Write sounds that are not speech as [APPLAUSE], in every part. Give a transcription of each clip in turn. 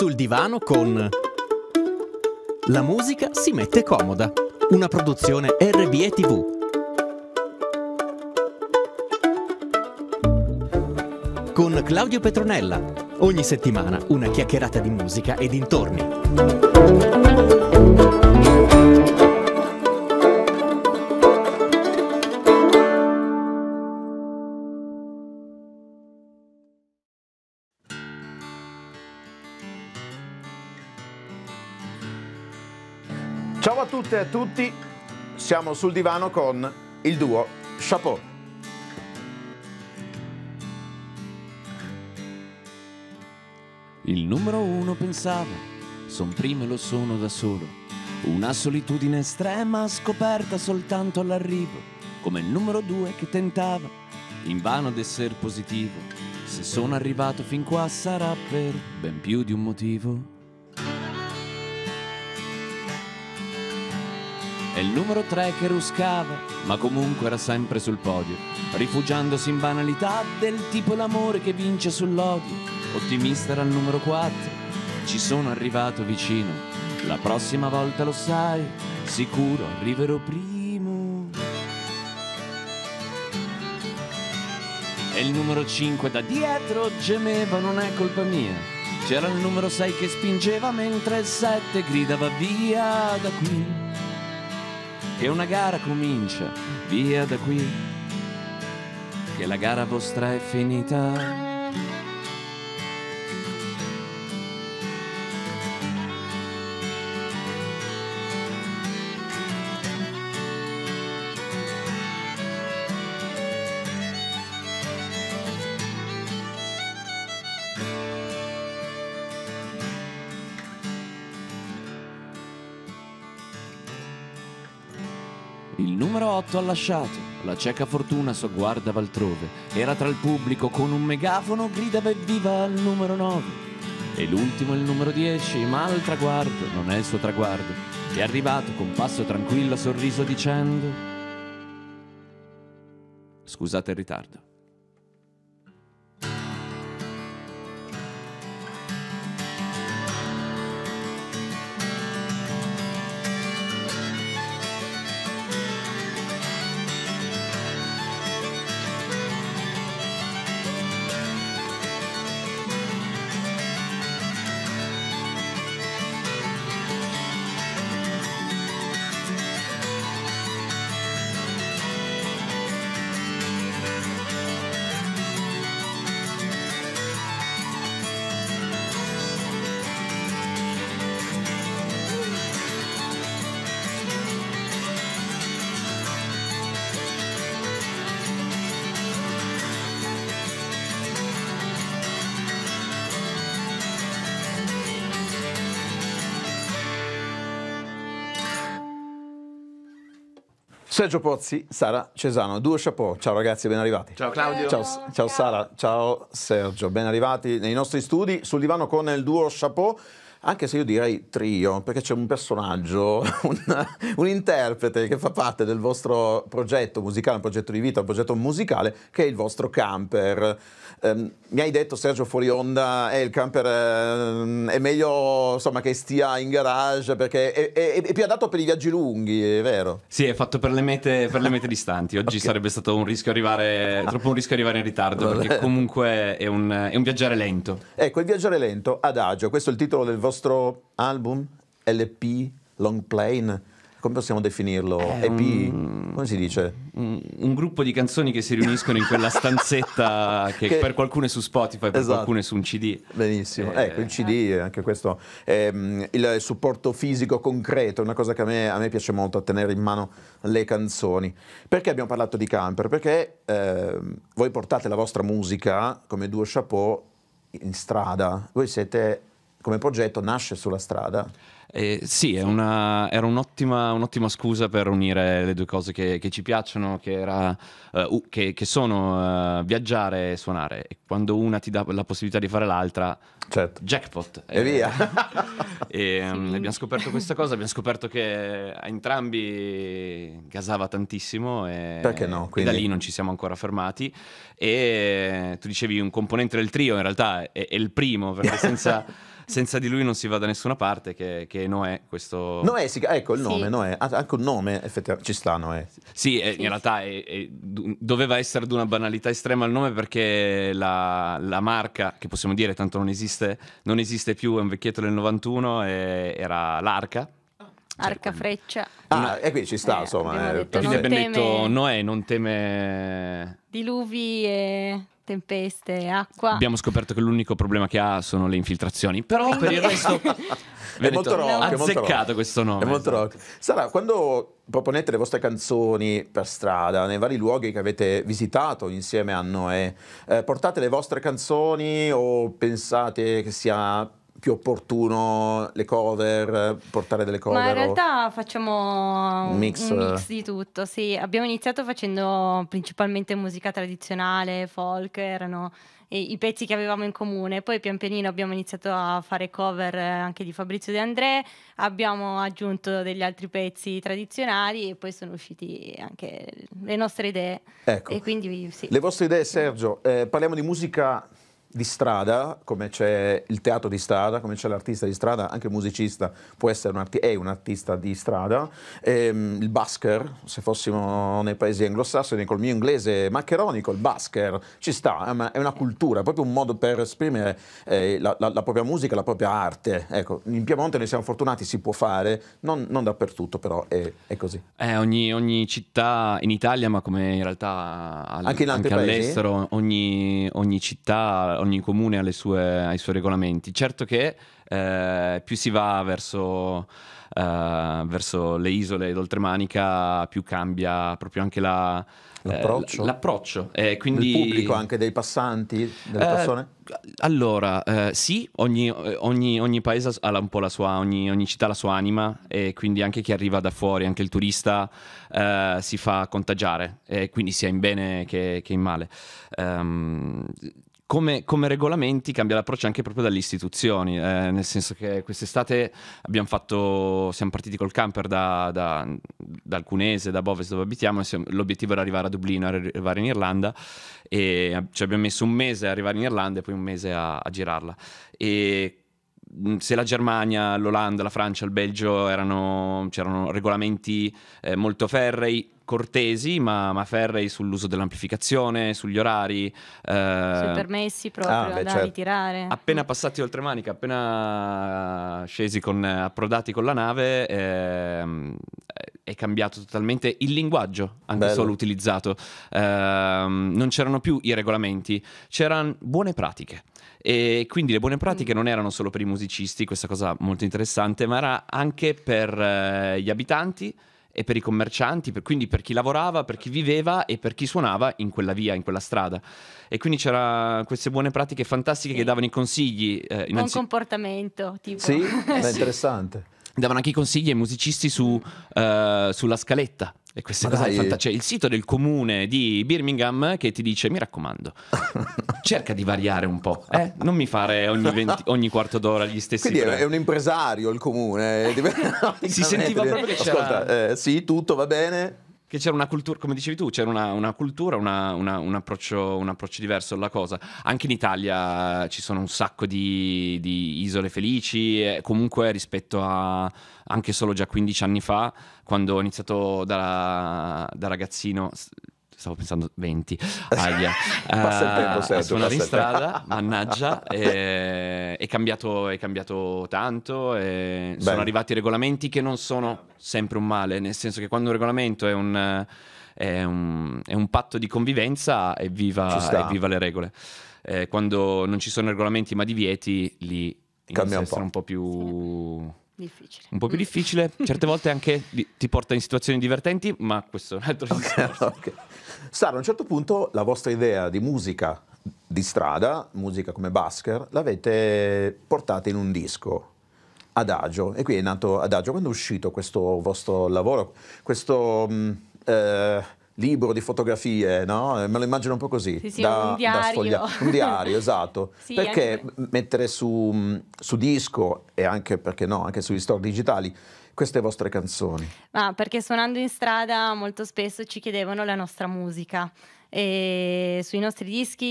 sul divano con La musica si mette comoda. Una produzione RBE TV. Con Claudio Petronella. Ogni settimana una chiacchierata di musica e dintorni. A tutti, siamo sul divano con il duo Chapeau. Il numero uno pensava, son primo e lo sono da solo. Una solitudine estrema scoperta soltanto all'arrivo, come il numero due che tentava, invano d'esser positivo. Se sono arrivato fin qua sarà per ben più di un motivo. E il numero 3 che ruscava, ma comunque era sempre sul podio, rifugiandosi in banalità del tipo l'amore che vince sull'odio. Ottimista era il numero 4, ci sono arrivato vicino, la prossima volta lo sai, sicuro arriverò primo. E il numero 5 da dietro gemeva, non è colpa mia. C'era il numero 6 che spingeva mentre il 7 gridava via da qui che una gara comincia, via da qui, che la gara vostra è finita. Numero 8 ha lasciato, la cieca fortuna sogguardava altrove, era tra il pubblico con un megafono, gridava evviva al numero 9. E l'ultimo è il numero 10, ma al traguardo, non è il suo traguardo, è arrivato con passo tranquillo, sorriso dicendo... Scusate il ritardo. Sergio Pozzi, Sara Cesano, duo Chapeau. Ciao ragazzi, ben arrivati. Ciao Claudio. Ciao, ciao Sara, ciao Sergio, ben arrivati nei nostri studi sul divano con il duo Chapeau. Anche se io direi trio, perché c'è un personaggio, [LAUGHS] un, un interprete che fa parte del vostro progetto musicale, un progetto di vita, un progetto musicale, che è il vostro camper. Ehm, mi hai detto Sergio fuori onda, eh, il camper ehm, è meglio insomma, che stia in garage perché è, è- è più adatto per i viaggi lunghi, è vero? Sì, è fatto per le mete, per le mete [LAUGHS] distanti. Oggi Ok. sarebbe stato un rischio arrivare, troppo un rischio arrivare in ritardo, Vabbè. perché comunque è un, è un viaggiare lento. Ecco, il viaggiare lento, adagio, questo è il titolo del vostro album, LP, Long Plane, come possiamo definirlo? È EP, un- come si dice? Un, un gruppo di canzoni che si riuniscono in quella stanzetta [LAUGHS] che, Che- per qualcuno è su Spotify, per Esatto. qualcuno è su un CD. Benissimo, Eh, ecco il CD, anche questo, ehm, il supporto fisico concreto, è una cosa che a me, a me piace molto, a tenere in mano le canzoni. Perché abbiamo parlato di camper? Perché ehm, voi portate la vostra musica come duo chapeau in strada, voi siete come progetto, nasce sulla strada. Eh, sì, è una- era un'ottima, un'ottima scusa per unire le due cose che, che ci piacciono, che, era, eh, u- che- che sono eh, viaggiare e suonare. E quando una ti dà la possibilità di fare l'altra, Certo. jackpot. E via. [LAUGHS] e um, abbiamo scoperto questa cosa, abbiamo scoperto che a entrambi gasava tantissimo e, Perché no? Quindi- da lì non ci siamo ancora fermati. E tu dicevi un componente del trio, in realtà è, è il primo, perché [LAUGHS] senza, senza di lui non si va da nessuna parte, che, che è Noè, questo... Noè, si- ecco il Sì. nome, Noè. Ah, Anche un nome, effettivamente, ci sta Noè. Sì, eh, Sì, in realtà è- è- doveva essere di una banalità estrema il nome perché la, la marca, che possiamo dire tanto non esiste, non esiste più, è un vecchietto del 91, e- era l'Arca. Arca freccia. Ah, e qui ci sta, Eh, insomma. eh, detto non abbiamo detto teme- Noè non teme... Diluvi e tempeste, acqua. Abbiamo scoperto che l'unico problema che ha sono le infiltrazioni, però per il resto... [LAUGHS] È molto rock, ha azzeccato questo nome. È molto rock. Sara, quando proponete le vostre canzoni per strada, nei vari luoghi che avete visitato insieme a Noè, eh, portate le vostre canzoni o pensate che sia più opportuno le cover, portare delle cover? Ma in realtà facciamo Un mix, un mix di tutto, sì. Abbiamo iniziato facendo principalmente musica tradizionale, folk, erano i, i pezzi che avevamo in comune. Poi pian pianino abbiamo iniziato a fare cover anche di Fabrizio De André, abbiamo aggiunto degli altri pezzi tradizionali e poi sono usciti anche le nostre idee. Ecco. E quindi sì. Le vostre idee, Sergio, eh, parliamo di musica di strada, come c'è il teatro di strada, come c'è l'artista di strada, anche il musicista può essere un è un artista di strada. Ehm, il busker, se fossimo nei paesi anglosassoni, col mio inglese maccheronico, il busker ci sta, è una, è una cultura, è proprio un modo per esprimere eh, la, la- la propria musica, la propria arte. Ecco, in Piemonte noi siamo fortunati, si può fare, non, non dappertutto, però è, è così. Eh, ogni, ogni città in Italia, ma come in realtà al- Anche in paesi? all'estero, ogni, ogni città, ogni comune ha le sue- ha i suoi regolamenti. Certo che eh, più si va verso, eh, verso le isole d'oltremanica, più cambia proprio anche la, eh, L'approccio? l'approccio. Eh, quindi, Il pubblico, anche dei passanti, delle Eh, persone? allora, eh, sì, ogni, ogni- ogni paese ha un po' la sua, ogni, ogni città ha la sua anima e quindi anche chi arriva da fuori, anche il turista, eh, si fa contagiare, e quindi sia in bene che, che in male. Ehm, come, come regolamenti cambia l'approccio anche proprio dalle istituzioni, eh, nel senso che quest'estate fatto, siamo partiti col camper da, da, da Alcunese, da Boves dove abitiamo, siamo- l'obiettivo era arrivare a Dublino, arrivare in Irlanda e ci abbiamo messo un mese a arrivare in Irlanda e poi un mese a, a girarla. E se la Germania, l'Olanda, la Francia, il Belgio erano, c'erano regolamenti eh, molto ferrei, cortesi, ma, ma ferrei sull'uso dell'amplificazione, sugli orari. eh, Sui permessi proprio Ah, beh, da certo. ritirare. Appena passati oltremanica, appena scesi con, approdati con la nave, ehm, è cambiato totalmente il linguaggio, anche Bello. solo utilizzato. Ehm, non c'erano più i regolamenti, c'erano buone pratiche. E quindi le buone pratiche non erano solo per i musicisti, questa cosa molto interessante, ma era anche per eh, gli abitanti e per i commercianti, per- quindi per chi lavorava, per chi viveva e per chi suonava in quella via, in quella strada. E quindi c'erano queste buone pratiche fantastiche Sì. che davano i consigli. eh, Buon innanzi- comportamento, tipo. Sì? [LAUGHS] Sì. interessante. davano anche i consigli ai musicisti su, eh, sulla scaletta. E queste Ma cose fantastiche. C'è il sito del comune di Birmingham che ti dice: Mi raccomando, [LAUGHS] cerca di variare un po', eh? non mi fare ogni, 20 ogni quarto d'ora gli stessi Quindi è, tre. è un impresario il comune. [LAUGHS] Si sentiva proprio che [LAUGHS] c'era- Ascolta, eh, sì, tutto va bene. Che c'era una cultura, come dicevi tu, c'era una, una cultura, una- una- un, approccio, un approccio diverso alla cosa. Anche in Italia ci sono un sacco di, di isole felici, comunque rispetto a anche solo già 15 anni fa, quando ho iniziato da, da ragazzino. Stavo pensando 20, [LAUGHS] aia, Passa il tempo, a- Sergio, a suonare in strada, [LAUGHS] mannaggia, e- è, cambiato, è cambiato tanto, e sono arrivati regolamenti che non sono sempre un male, nel senso che quando un regolamento è un, è un, è un patto di convivenza, evviva, evviva le regole. Eh, quando non ci sono regolamenti ma divieti, lì Cambia inizia un a essere po'. un po' più... Difficile. Un po' più difficile, [LAUGHS] certe volte anche ti porta in situazioni divertenti, ma questo è un altro [LAUGHS] discorso. Ok. Sara, a un certo punto la vostra idea di musica di strada, musica come Basker, l'avete portata in un disco. Adagio, e qui è nato Adagio. Quando è uscito questo vostro lavoro, questo mh, eh, libro di fotografie, no? Me lo immagino un po' così. Sì, sì, un diario. sfogliare. Un diario, [LAUGHS] esatto. Sì, perché anche- mettere su, mh, su disco e anche, perché no, anche sugli store digitali queste vostre canzoni? Ma perché suonando in strada molto spesso ci chiedevano la nostra musica E sui nostri dischi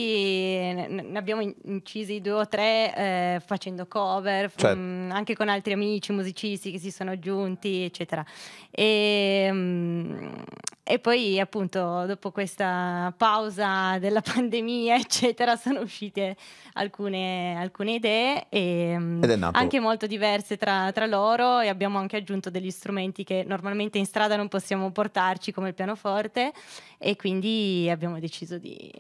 ne abbiamo in- incisi due o tre eh, facendo cover, Certo. mm, anche con altri amici musicisti che si sono aggiunti, eccetera. E, mm, e poi appunto dopo questa pausa della [LAUGHS] pandemia, eccetera, sono uscite alcune, alcune idee e mm, anche molto diverse tra, tra loro e abbiamo anche aggiunto degli strumenti che normalmente in strada non possiamo portarci come il pianoforte e quindi abbiamo deciso di...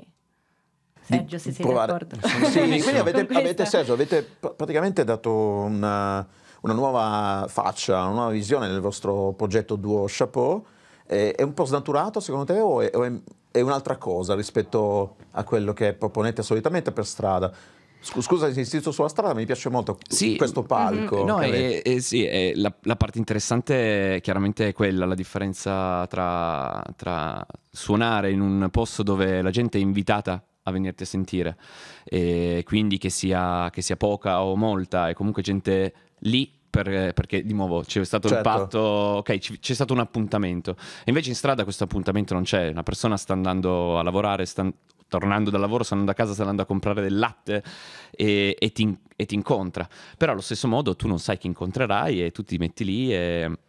Sergio, se sei provare. d'accordo. Sì, quindi avete, avete. Sergio, avete pr- praticamente dato una, una nuova faccia, una nuova visione nel vostro progetto Duo Chapeau. È, è un po' snaturato secondo te o è, o è- è un'altra cosa rispetto a quello che proponete solitamente per strada? Scu- Scusa se insisto sulla strada, mi piace molto Sì. questo palco. No, che avete. è, è- sì, è la, la parte interessante è chiaramente è quella, la differenza tra, tra suonare in un posto dove la gente è invitata a venirti a sentire, e quindi che sia, che sia poca o molta, e comunque gente lì. Per- perché di nuovo c'è stato Certo. il patto, ok, c'è stato un appuntamento. E invece in strada questo appuntamento non c'è. Una persona sta andando a lavorare, sta tornando dal lavoro, sta andando a casa, sta andando a comprare del latte e, e ti, e ti incontra. Però allo stesso modo tu non sai chi incontrerai e tu ti metti lì e,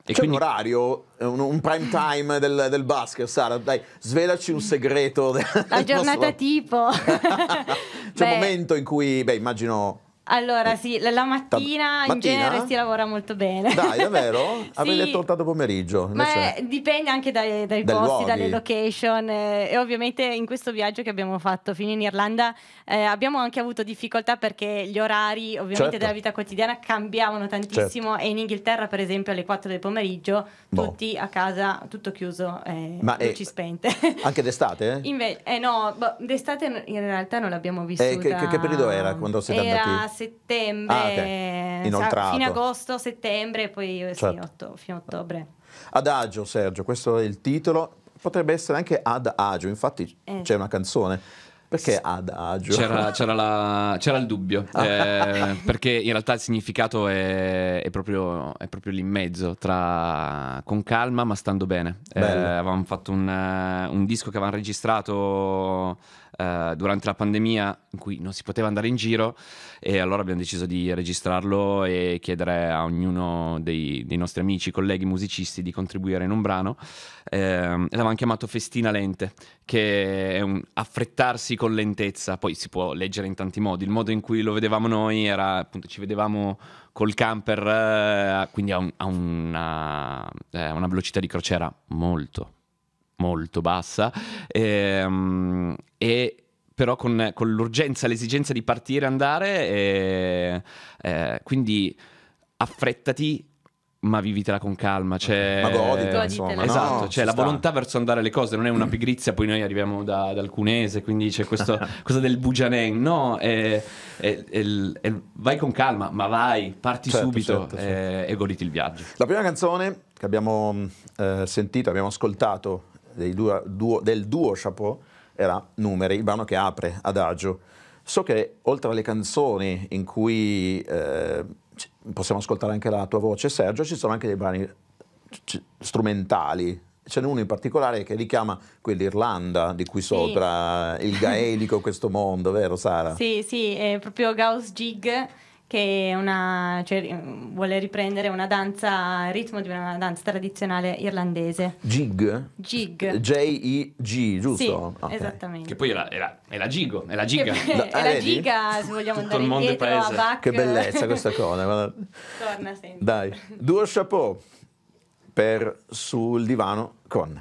e C'è quindi... un orario, un, un prime time del, del basket, Sara, dai, svelaci un segreto. del La giornata nostro- tipo. [LAUGHS] C'è un Beh, momento in cui, beh, immagino... Allora, sì, la, la mattina in Mattina? genere si lavora molto bene. Dai, davvero? [LAUGHS] Sì. detto tardo pomeriggio. Ma è- dipende anche dai, dai Dai posti, luoghi. dalle location eh, e ovviamente in questo viaggio che abbiamo fatto fino in Irlanda eh, abbiamo anche avuto difficoltà perché gli orari ovviamente Certo. della vita quotidiana cambiavano tantissimo e in Inghilterra per esempio alle 4 del pomeriggio Boh. tutti a casa, tutto chiuso, eh, Ma è- luci spente. [LAUGHS] Anche d'estate? Invece, eh no, boh, d'estate in realtà non l'abbiamo vissuta. Eh, che- che- che periodo era quando siete Era andati? Settembre, Ah, ok. sa- Inoltrato. fine agosto, settembre e poi eh, sì, Certo. otto- fino a ottobre. Adagio, Sergio, questo è il titolo. Potrebbe essere anche Ad Agio, infatti Eh. c'è una canzone. Perché Ad Agio? C'era, c'era la- c'era il dubbio, [LAUGHS] eh, perché in realtà il significato è, è proprio, è proprio lì in mezzo, tra con calma ma stando bene. Eh, avevamo fatto un, un disco che avevamo registrato eh, durante la pandemia in cui non si poteva andare in giro e allora abbiamo deciso di registrarlo e chiedere a ognuno dei, dei nostri amici, colleghi musicisti di contribuire in un brano. Eh, l'avevamo chiamato Festina Lente, che è un affrettarsi con lentezza, poi si può leggere in tanti modi. Il modo in cui lo vedevamo noi era appunto ci vedevamo col camper, eh, quindi a, un- a una, eh, una velocità di crociera molto, molto bassa, ehm, e però con, con l'urgenza, l'esigenza di partire e andare, e, eh, quindi affrettati. Ma vivitela con calma, cioè, Ma goditela, insomma. Esatto, no? c'è Ci la sta. volontà verso andare alle cose, non è una pigrizia, poi noi arriviamo da, dal Cunese, quindi c'è questo, [LAUGHS] cosa del bugianen, no, è- è- è vai con calma, ma vai, parti Certo, subito certo, eh, certo. e goditi il viaggio. La prima canzone che abbiamo mh, eh, sentito, abbiamo ascoltato duo- duo- del duo Chapeau era Numeri, il brano che apre Adagio. So che oltre alle canzoni in cui eh, possiamo ascoltare anche la tua voce, Sergio, ci sono anche dei brani c- strumentali. Ce n'è uno in particolare che richiama quell'Irlanda di cui sopra il gaelico, questo mondo, vero Sara? Sì, sì, è proprio Gauss Jig che è una, cioè, eh, vuole riprendere una danza, il ritmo di una danza tradizionale irlandese. Jig? Jig. J-I-G, giusto? Sì, Ok. esattamente. Che poi è la, [LAUGHS] è la- è la gigo, è la giga. Che- è ah, la giga, se vogliamo Tutto andare indietro a paese. Bach. Che bellezza questa cosa. guarda. Torna sempre. Dai, due chapeau per sul divano con.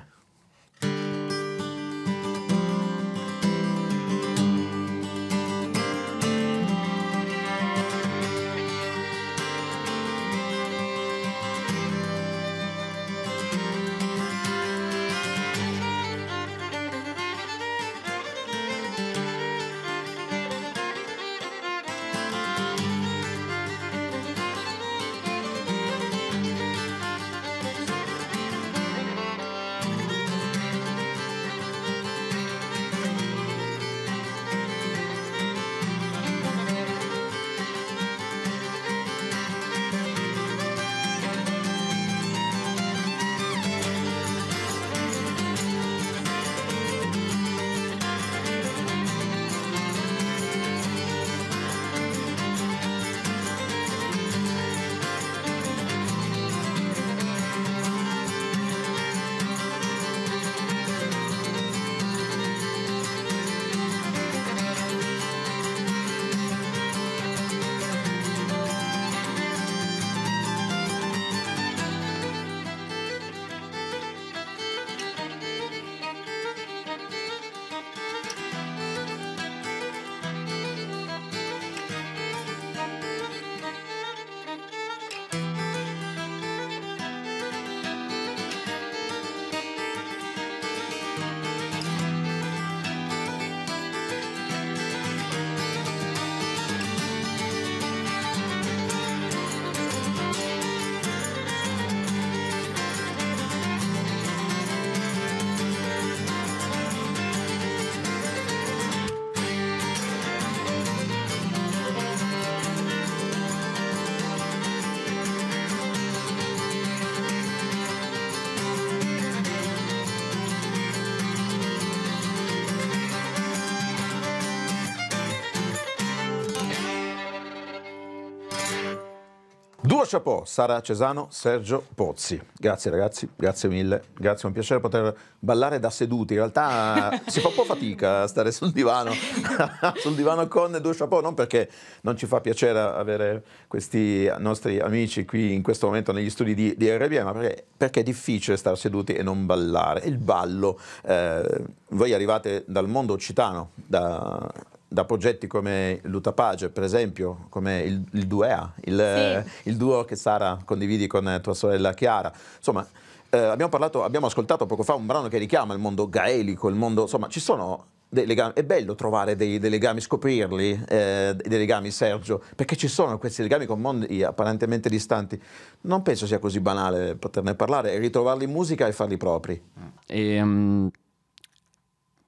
Chapeau, Sara Cesano, Sergio Pozzi. Grazie ragazzi, grazie mille, grazie, è un piacere poter ballare da seduti. In realtà si fa un po' fatica a stare sul divano, [LAUGHS] sul divano con Duo chapeau, non perché non ci fa piacere avere questi nostri amici qui in questo momento negli studi di, di RBM, ma perché, perché, è difficile stare seduti e non ballare. Il ballo, eh, voi arrivate dal mondo occitano, da da progetti come Lutapage, per esempio, come il, il Duea, il, sì. il, duo che Sara condividi con tua sorella Chiara. Insomma, eh, abbiamo, parlato, abbiamo ascoltato poco fa un brano che richiama il mondo gaelico, il mondo, insomma, ci sono dei legami, è bello trovare dei, dei legami, scoprirli, eh, dei legami Sergio, perché ci sono questi legami con mondi apparentemente distanti. Non penso sia così banale poterne parlare e ritrovarli in musica e farli propri. E, um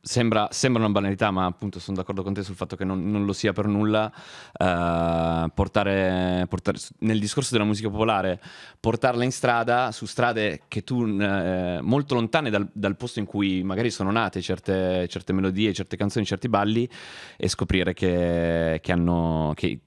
Sembra, sembra, una banalità, ma appunto sono d'accordo con te sul fatto che non, non lo sia per nulla. Uh, portare, portare, nel discorso della musica popolare, portarla in strada, su strade che tu, uh, molto lontane dal, dal, posto in cui magari sono nate certe, certe, melodie, certe canzoni, certi balli, e scoprire che, che hanno. Che,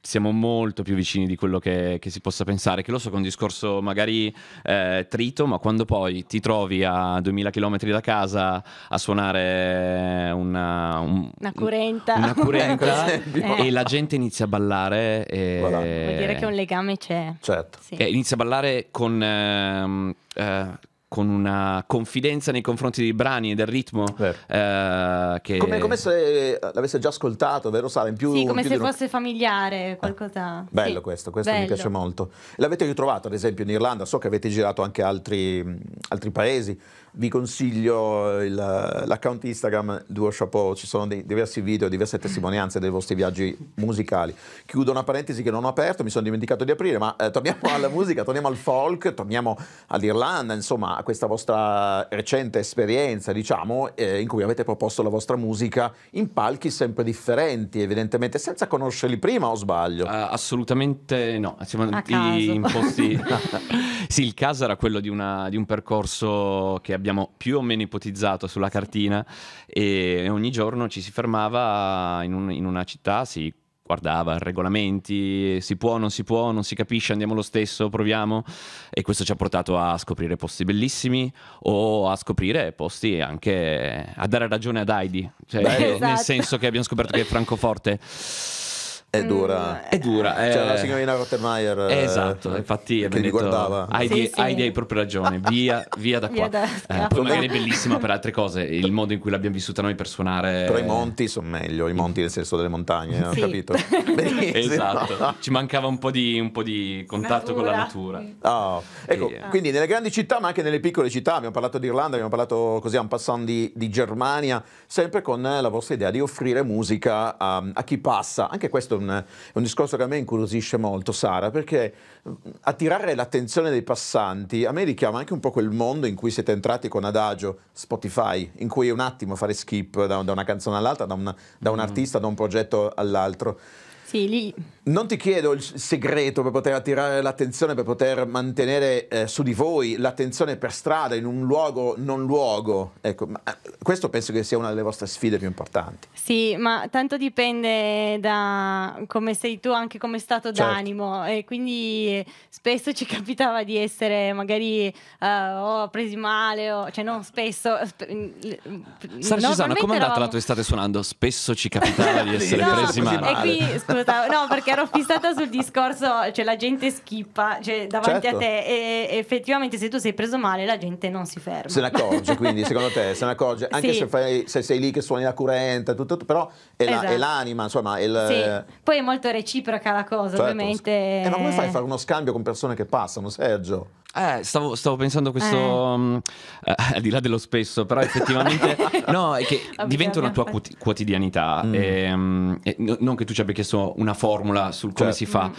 siamo molto più vicini di quello che, che, si possa pensare, che lo so che è un discorso magari eh, trito, ma quando poi ti trovi a 2000 km da casa a suonare una, un, una curenta, una curenta [LAUGHS] eh. e la gente inizia a ballare e... Vuol dire che un legame c'è. Certo. Sì. inizia a ballare con... Ehm, eh, con una confidenza nei confronti dei brani e del ritmo. Eh, che... come, come, se l'avesse già ascoltato, vero Sara? In più, sì, come se uno... fosse familiare, qualcosa. Eh, bello sì. questo, questo bello. mi piace molto. L'avete ritrovato ad esempio in Irlanda, so che avete girato anche altri, altri paesi vi consiglio il, l'account Instagram Duo Chapeau, ci sono dei, diversi video, diverse testimonianze dei vostri viaggi musicali. Chiudo una parentesi che non ho aperto, mi sono dimenticato di aprire, ma eh, torniamo alla musica, torniamo al folk, torniamo all'Irlanda, insomma a questa vostra recente esperienza, diciamo, eh, in cui avete proposto la vostra musica in palchi sempre differenti, evidentemente, senza conoscerli prima o sbaglio? Uh, assolutamente no, siamo andati in posti... [LAUGHS] sì, il caso era quello di, una, di un percorso che abbiamo più o meno ipotizzato sulla cartina e ogni giorno ci si fermava in, un, in una città, si guardava regolamenti, si può, non si può, non si capisce, andiamo lo stesso, proviamo e questo ci ha portato a scoprire posti bellissimi o a scoprire posti anche a dare ragione ad Heidi, cioè, esatto. nel senso che abbiamo scoperto che è [LAUGHS] Francoforte è dura. È dura. C'è cioè, la signorina Rottenmeier. Eh, esatto, infatti che mi guardava. Hai, sì, sì. hai, proprio ragione, via, via da [LAUGHS] qua. Via da, eh, poi magari è bellissima per altre cose, il modo in cui l'abbiamo vissuta noi per suonare. Però i monti sono meglio, i monti nel senso delle montagne, ho capito? [LAUGHS] esatto, ci mancava un po' di, un po di contatto natura. con la natura. Oh. Ecco, e, quindi nelle grandi città, ma anche nelle piccole città, abbiamo parlato di Irlanda, abbiamo parlato così a un passant di, di Germania, sempre con la vostra idea di offrire musica a, a chi passa. Anche questo un, è un discorso che a me incuriosisce molto, Sara, perché attirare l'attenzione dei passanti a me richiama anche un po' quel mondo in cui siete entrati con Adagio, Spotify, in cui è un attimo fare skip da, da una canzone all'altra, da, una, da un mm. artista, da un progetto all'altro. Sì, lì. Non ti chiedo il segreto per poter attirare l'attenzione, per poter mantenere eh, su di voi l'attenzione per strada, in un luogo non luogo. Ecco, ma, eh, questo penso che sia una delle vostre sfide più importanti. Sì, ma tanto dipende da come sei tu, anche come stato certo. d'animo. E quindi spesso ci [LAUGHS] capitava di essere magari uh, oh, presi male, o, cioè non spesso. Sp- Sara Cisano, come è andata eravamo... la tua estate suonando? Spesso ci capitava di [LAUGHS] essere no, presi male. E qui, scusa, no, perché ero fissata sul discorso, cioè la gente schippa cioè, davanti certo. a te e, effettivamente se tu sei preso male la gente non si ferma. Se ne accorge, quindi secondo te se ne accorge, [LAUGHS] anche sì. se, fai, se, sei lì che suoni la currente, tutto, tutto però è, esatto. la, è, l'anima, insomma. È il... sì. Poi è molto reciproca la cosa, certo. ovviamente. Eh, ma come fai a fare uno scambio con persone che passano, Sergio? Eh, stavo, stavo, pensando questo, eh. um, eh, al di là dello spesso, però effettivamente [LAUGHS] no, è che diventa una tua quotidianità. Mm. E, um, e, non che tu ci abbia chiesto una formula sul come certo. si fa, mm.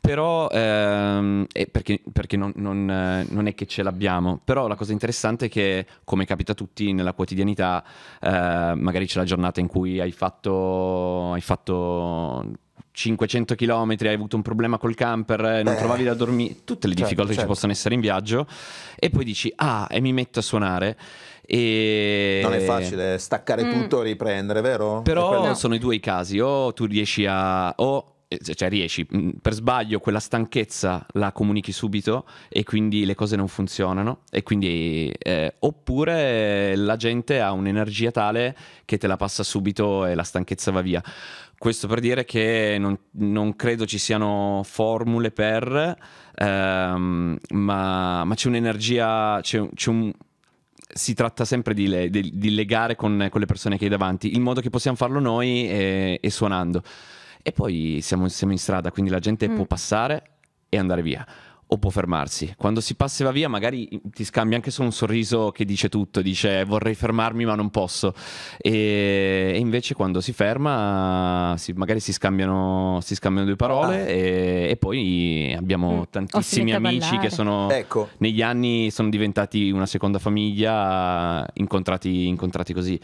però ehm, perché, perché non, non, eh, non, è che ce l'abbiamo. Però la cosa interessante è che, come capita a tutti nella quotidianità, eh, magari c'è la giornata in cui hai fatto, hai fatto 500 km, hai avuto un problema col camper, eh, non eh, trovavi da dormire, tutte le certo, difficoltà certo. che ci possono essere in viaggio, e poi dici, ah, e mi metto a suonare. E... Non è facile staccare mm. tutto e riprendere, vero? Però sono i due i casi, o tu riesci a... O eh, cioè riesci, mh, per sbaglio quella stanchezza la comunichi subito e quindi le cose non funzionano e quindi eh, oppure la gente ha un'energia tale che te la passa subito e la stanchezza va via. Questo per dire che non, non credo ci siano formule per, ehm, ma, ma c'è un'energia, c'è, c'è un, si tratta sempre di, le- di- di legare con, con le persone che hai davanti. Il modo che possiamo farlo noi è, è suonando. E poi siamo, siamo in strada, quindi la gente Mm. può passare e andare via. O può fermarsi. Quando si passa e va via, magari ti scambia anche solo un sorriso che dice tutto, dice vorrei fermarmi ma non posso. E, e invece quando si ferma, si- magari si scambiano, si scambiano due parole e, e poi abbiamo Mm. Tantissimi amici che sono Ecco, negli anni sono diventati una seconda famiglia, incontrati, incontrati così.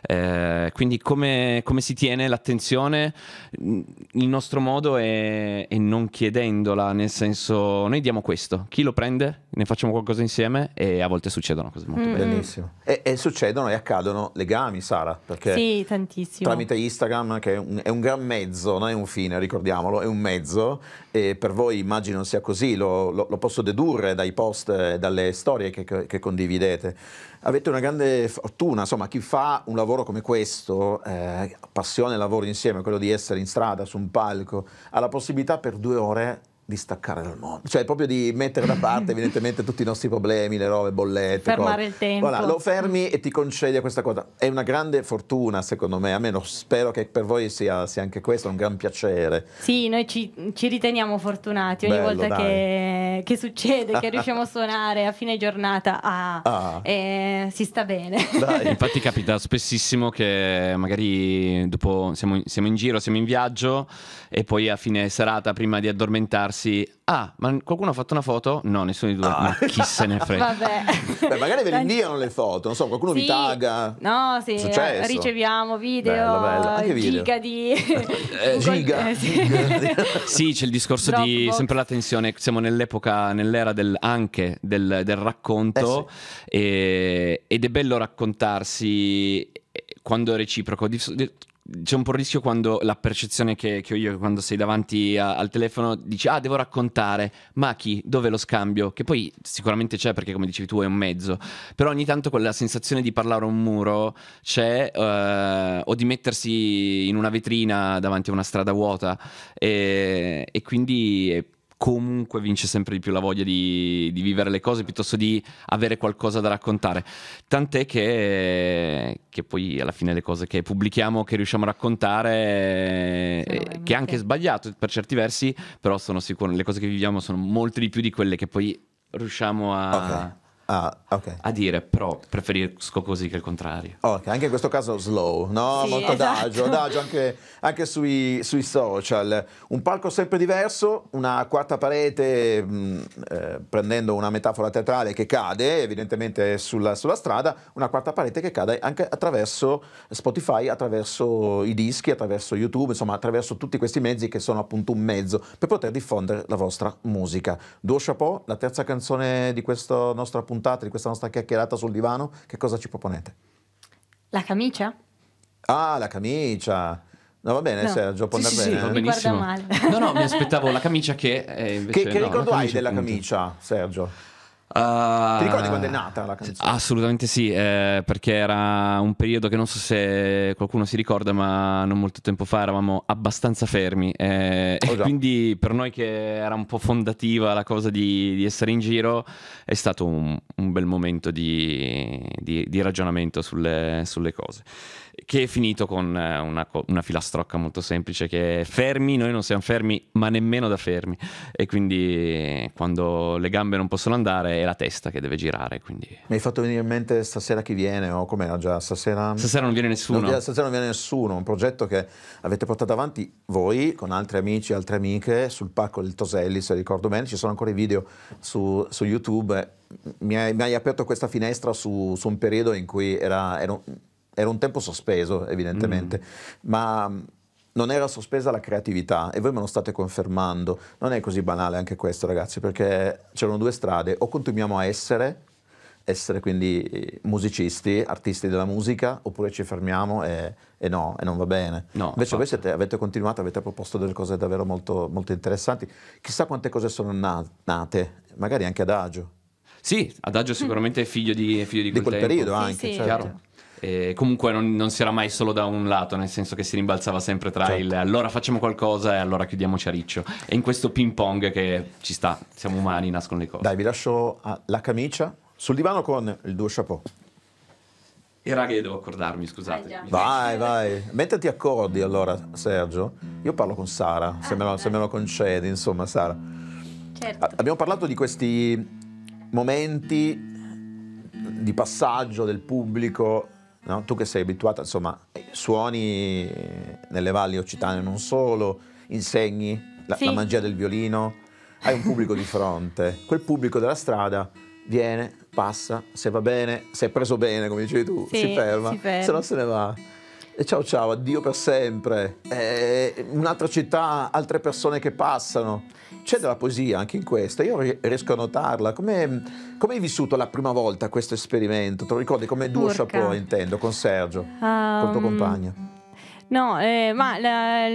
Eh, quindi come, come si tiene l'attenzione? Il nostro modo è, è non chiedendola, nel senso noi diamo questo, chi lo prende, ne facciamo qualcosa insieme e a volte succedono cose molto Mm. belle. benissimo. E, e succedono e accadono legami, Sara, perché Sì, tantissimo. tramite Instagram, che è un, è un gran mezzo, non è un fine, ricordiamolo, è un mezzo, e per voi immagino sia così, lo, lo- lo posso dedurre dai post e dalle storie che, che- che condividete. Avete una grande fortuna, insomma, chi fa un lavoro come questo, eh, passione e lavoro insieme, quello di essere in strada, su un palco, ha la possibilità per due ore di staccare dal mondo, cioè proprio di mettere da parte [LAUGHS] evidentemente tutti i nostri problemi, le robe, bollette. Fermare cose. il tempo. Voilà, lo fermi e ti concede questa cosa. È una grande fortuna, secondo me. Almeno spero che per voi sia, sia anche questo un gran piacere. Sì, noi ci, ci riteniamo fortunati ogni Bello, volta che, che succede, che [LAUGHS] riusciamo a suonare a fine giornata. Ah, Ah. eh, si sta bene. Dai. [LAUGHS] Infatti capita spessissimo che magari dopo siamo, siamo in giro, siamo in viaggio e poi a fine serata, prima di addormentarsi, ah, ma qualcuno ha fatto una foto? No, nessuno di due, Ah. ma chi se ne frega. Vabbè. Beh, magari ve le inviano le foto, non so, qualcuno vi Sì. tagga. No, sì, successo? eh, riceviamo video, Bello, bello. Anche video. giga di... [LAUGHS] [LAUGHS] Eh, giga. eh, sì. Giga. [LAUGHS] Sì, c'è il discorso di Dropbox. sempre la tensione. Siamo nell'epoca, nell'era del, anche del, del racconto e- ed è bello raccontarsi eh, quando è reciproco. C'è un po' il rischio quando la percezione che, che ho io quando sei davanti a- al telefono dici ah devo raccontare, ma chi? Dove lo scambio? Che poi sicuramente c'è perché come dicevi tu è un mezzo, però ogni tanto quella sensazione di parlare a un muro c'è eh, o di mettersi in una vetrina davanti a una strada vuota e, e quindi comunque vince sempre di più la voglia di, di vivere le cose piuttosto di avere qualcosa da raccontare. Tant'è che, che poi alla fine le cose che pubblichiamo, che riusciamo a raccontare, Sono eh, che è anche sbagliato per certi versi, però sono sicuro, le cose che viviamo sono molte di più di quelle che poi riusciamo a, Ok. Ah, ok. a dire, però preferisco così che il contrario. Ok, anche in questo caso slow, no? Sì, Molto adagio, esatto. adagio anche, anche sui, sui social. Un palco sempre diverso, una quarta parete, mh, eh, prendendo una metafora teatrale che cade evidentemente sulla, sulla strada, una quarta parete che cade anche attraverso Spotify, attraverso i dischi, attraverso YouTube, insomma attraverso tutti questi mezzi che sono appunto un mezzo per poter diffondere la vostra musica. Duo Chapeau, la terza canzone di questa nostra puntata, di questa nostra chiacchierata sul divano, che cosa ci proponete? La camicia? Ah, la camicia. No, va bene, No. Sergio, può Sì, andare sì, sì, bene. benissimo. guarda male. No, no, mi aspettavo la camicia che eh, invece Che, che no, ricordo hai camicia, della appunto. camicia, Sergio? Ah, Ti ricordi quando è nata la canzone? Assolutamente sì, eh, perché era un periodo che non so se qualcuno si ricorda, ma non molto tempo fa eravamo abbastanza fermi. eh, Oh e quindi per noi che era un po' fondativa la cosa di, di essere in giro, è stato un, un bel momento di, di- di ragionamento sulle, sulle cose. Che è finito con eh, una, una filastrocca molto semplice che è fermi, noi non siamo fermi, ma nemmeno da fermi. E quindi quando le gambe non possono andare è la testa che deve girare. Quindi... Mi hai fatto venire in mente stasera chi viene o com'era già stasera? Stasera non viene nessuno. Non stasera non viene nessuno, un progetto che avete portato avanti voi con altri amici e altre amiche sul palco del Toselli, se ricordo bene, ci sono ancora i video su, su YouTube. Mi hai, mi hai aperto questa finestra su, su un periodo in cui era, era un- era un tempo sospeso, evidentemente, ma mh, non era sospesa la creatività e voi me lo state confermando. Non è così banale anche questo, ragazzi, perché c'erano due strade, o continuiamo a essere essere quindi musicisti, artisti della musica, oppure ci fermiamo e, e no, e non va bene. No, Invece voi siete- avete continuato, avete proposto delle cose davvero molto, molto interessanti. Chissà quante cose sono na- nate, magari anche ad agio. Sì, Adagio sicuramente è figlio di, figlio di Di quel, quel tempo. periodo Sì, anche, sì, certo. Chiaro. E comunque non, non si era mai solo da un lato, nel senso che si rimbalzava sempre tra Certo. il allora facciamo qualcosa e allora chiudiamoci a riccio. E in questo ping pong che ci sta, siamo umani, nascono le cose. Dai, vi lascio ah, la camicia sul divano con il duo chapeau. E raga, io devo accordarmi, scusate. Vai, vai. Mentre ti accordi allora, Sergio, io parlo con Sara, se me lo, se me lo concedi, insomma, Sara. Certo. A- Abbiamo parlato di questi momenti di passaggio del pubblico, no? tu che sei abituata, insomma, ai suoni nelle valli occitane non solo, insegni la, Sì. la magia del violino, hai un pubblico di fronte, quel pubblico della strada viene, passa, se va bene, se è preso bene, come dicevi tu, Sì, si, ferma, si ferma. se no se ne va. E ciao ciao, addio per sempre. Eh, un'altra città, altre persone che passano. C'è della poesia anche in questo, io ri- riesco a notarla. Come come hai vissuto la prima volta questo esperimento? Te lo ricordi come duo chapeau, intendo, con Sergio, col tuo Um, compagno? No, eh, ma la,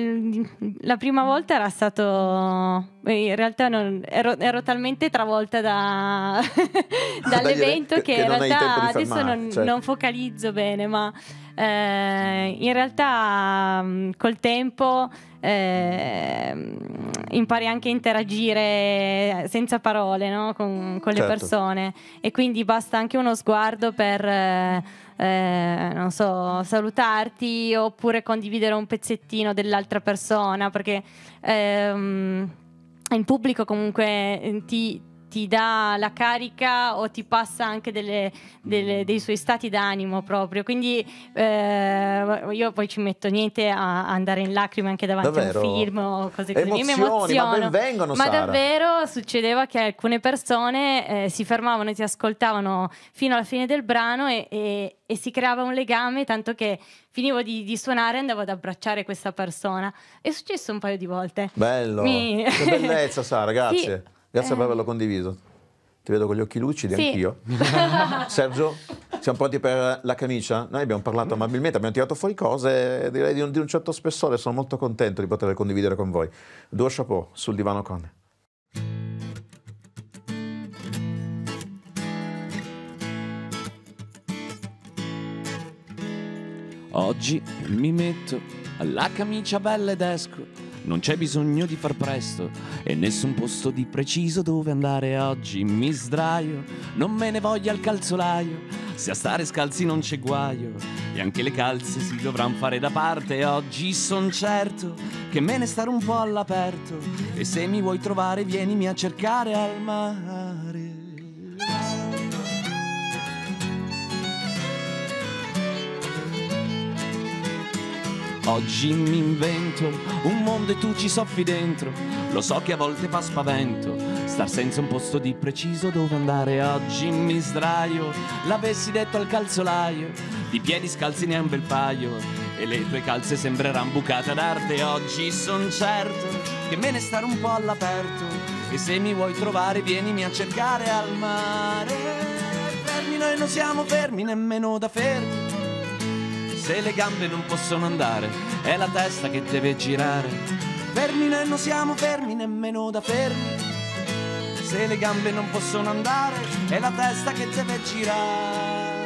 la prima volta era stato. eh, In realtà non- ero, ero talmente travolta da- [LAUGHS] [LAUGHS] dall'evento che- che, in realtà adesso non, certo. non focalizzo bene, ma eh, in realtà mh, col tempo eh, impari anche a interagire senza parole no? con, con le Certo. persone e quindi basta anche uno sguardo per. eh, eh, non so, salutarti oppure condividere un pezzettino dell'altra persona, perché ehm, in pubblico comunque eh, ti, ti dà la carica o ti passa anche delle- delle- dei suoi stati d'animo proprio. Quindi eh, io poi ci metto niente a, andare in lacrime anche davanti Davvero? a un film o cose così. Io mi Emozioni, ma emoziono. ben vengono, Ma davvero succedeva che alcune persone eh, si fermavano e ti ascoltavano fino alla fine del brano e, e- e si creava un legame, tanto che finivo di, di suonare e andavo ad abbracciare questa persona. È successo un paio di volte. Bello, Mi- che bellezza Sara, [LAUGHS] grazie. Sì. Grazie per Eh. averlo condiviso. Ti vedo con gli occhi lucidi, Sì. anch'io. [LAUGHS] Sergio, siamo pronti per la camicia? Noi abbiamo parlato amabilmente, abbiamo tirato fuori cose direi di un, di un certo spessore, sono molto contento di poterle condividere con voi. Due chapeau sul divano con. Oggi mi metto la camicia bella ed esco. Non c'è bisogno di far presto e nessun posto di preciso dove andare oggi. Mi sdraio, non me ne voglia il calzolaio. Se a stare scalzi non c'è guaio e anche le calze si dovranno fare da parte. Oggi son certo che me ne stare un po' all'aperto e se mi vuoi trovare vienimi a cercare al mare. Oggi mi invento un mondo e tu ci soffi dentro. Lo so che a volte fa spavento. Star senza un posto di preciso dove andare. Oggi mi sdraio. L'avessi detto al calzolaio. Di piedi scalzi ne hai un bel paio. E le tue calze sembreranno bucate d'arte. Oggi son certo che me ne stare un po' all'aperto. E se mi vuoi trovare, vienimi a cercare al mare. Fermi, noi non siamo fermi, nemmeno da fermi. Se le gambe non possono andare, è la testa che deve girare. Fermi noi non siamo fermi, nemmeno da fermi. Se le gambe non possono andare, è la testa che deve girare.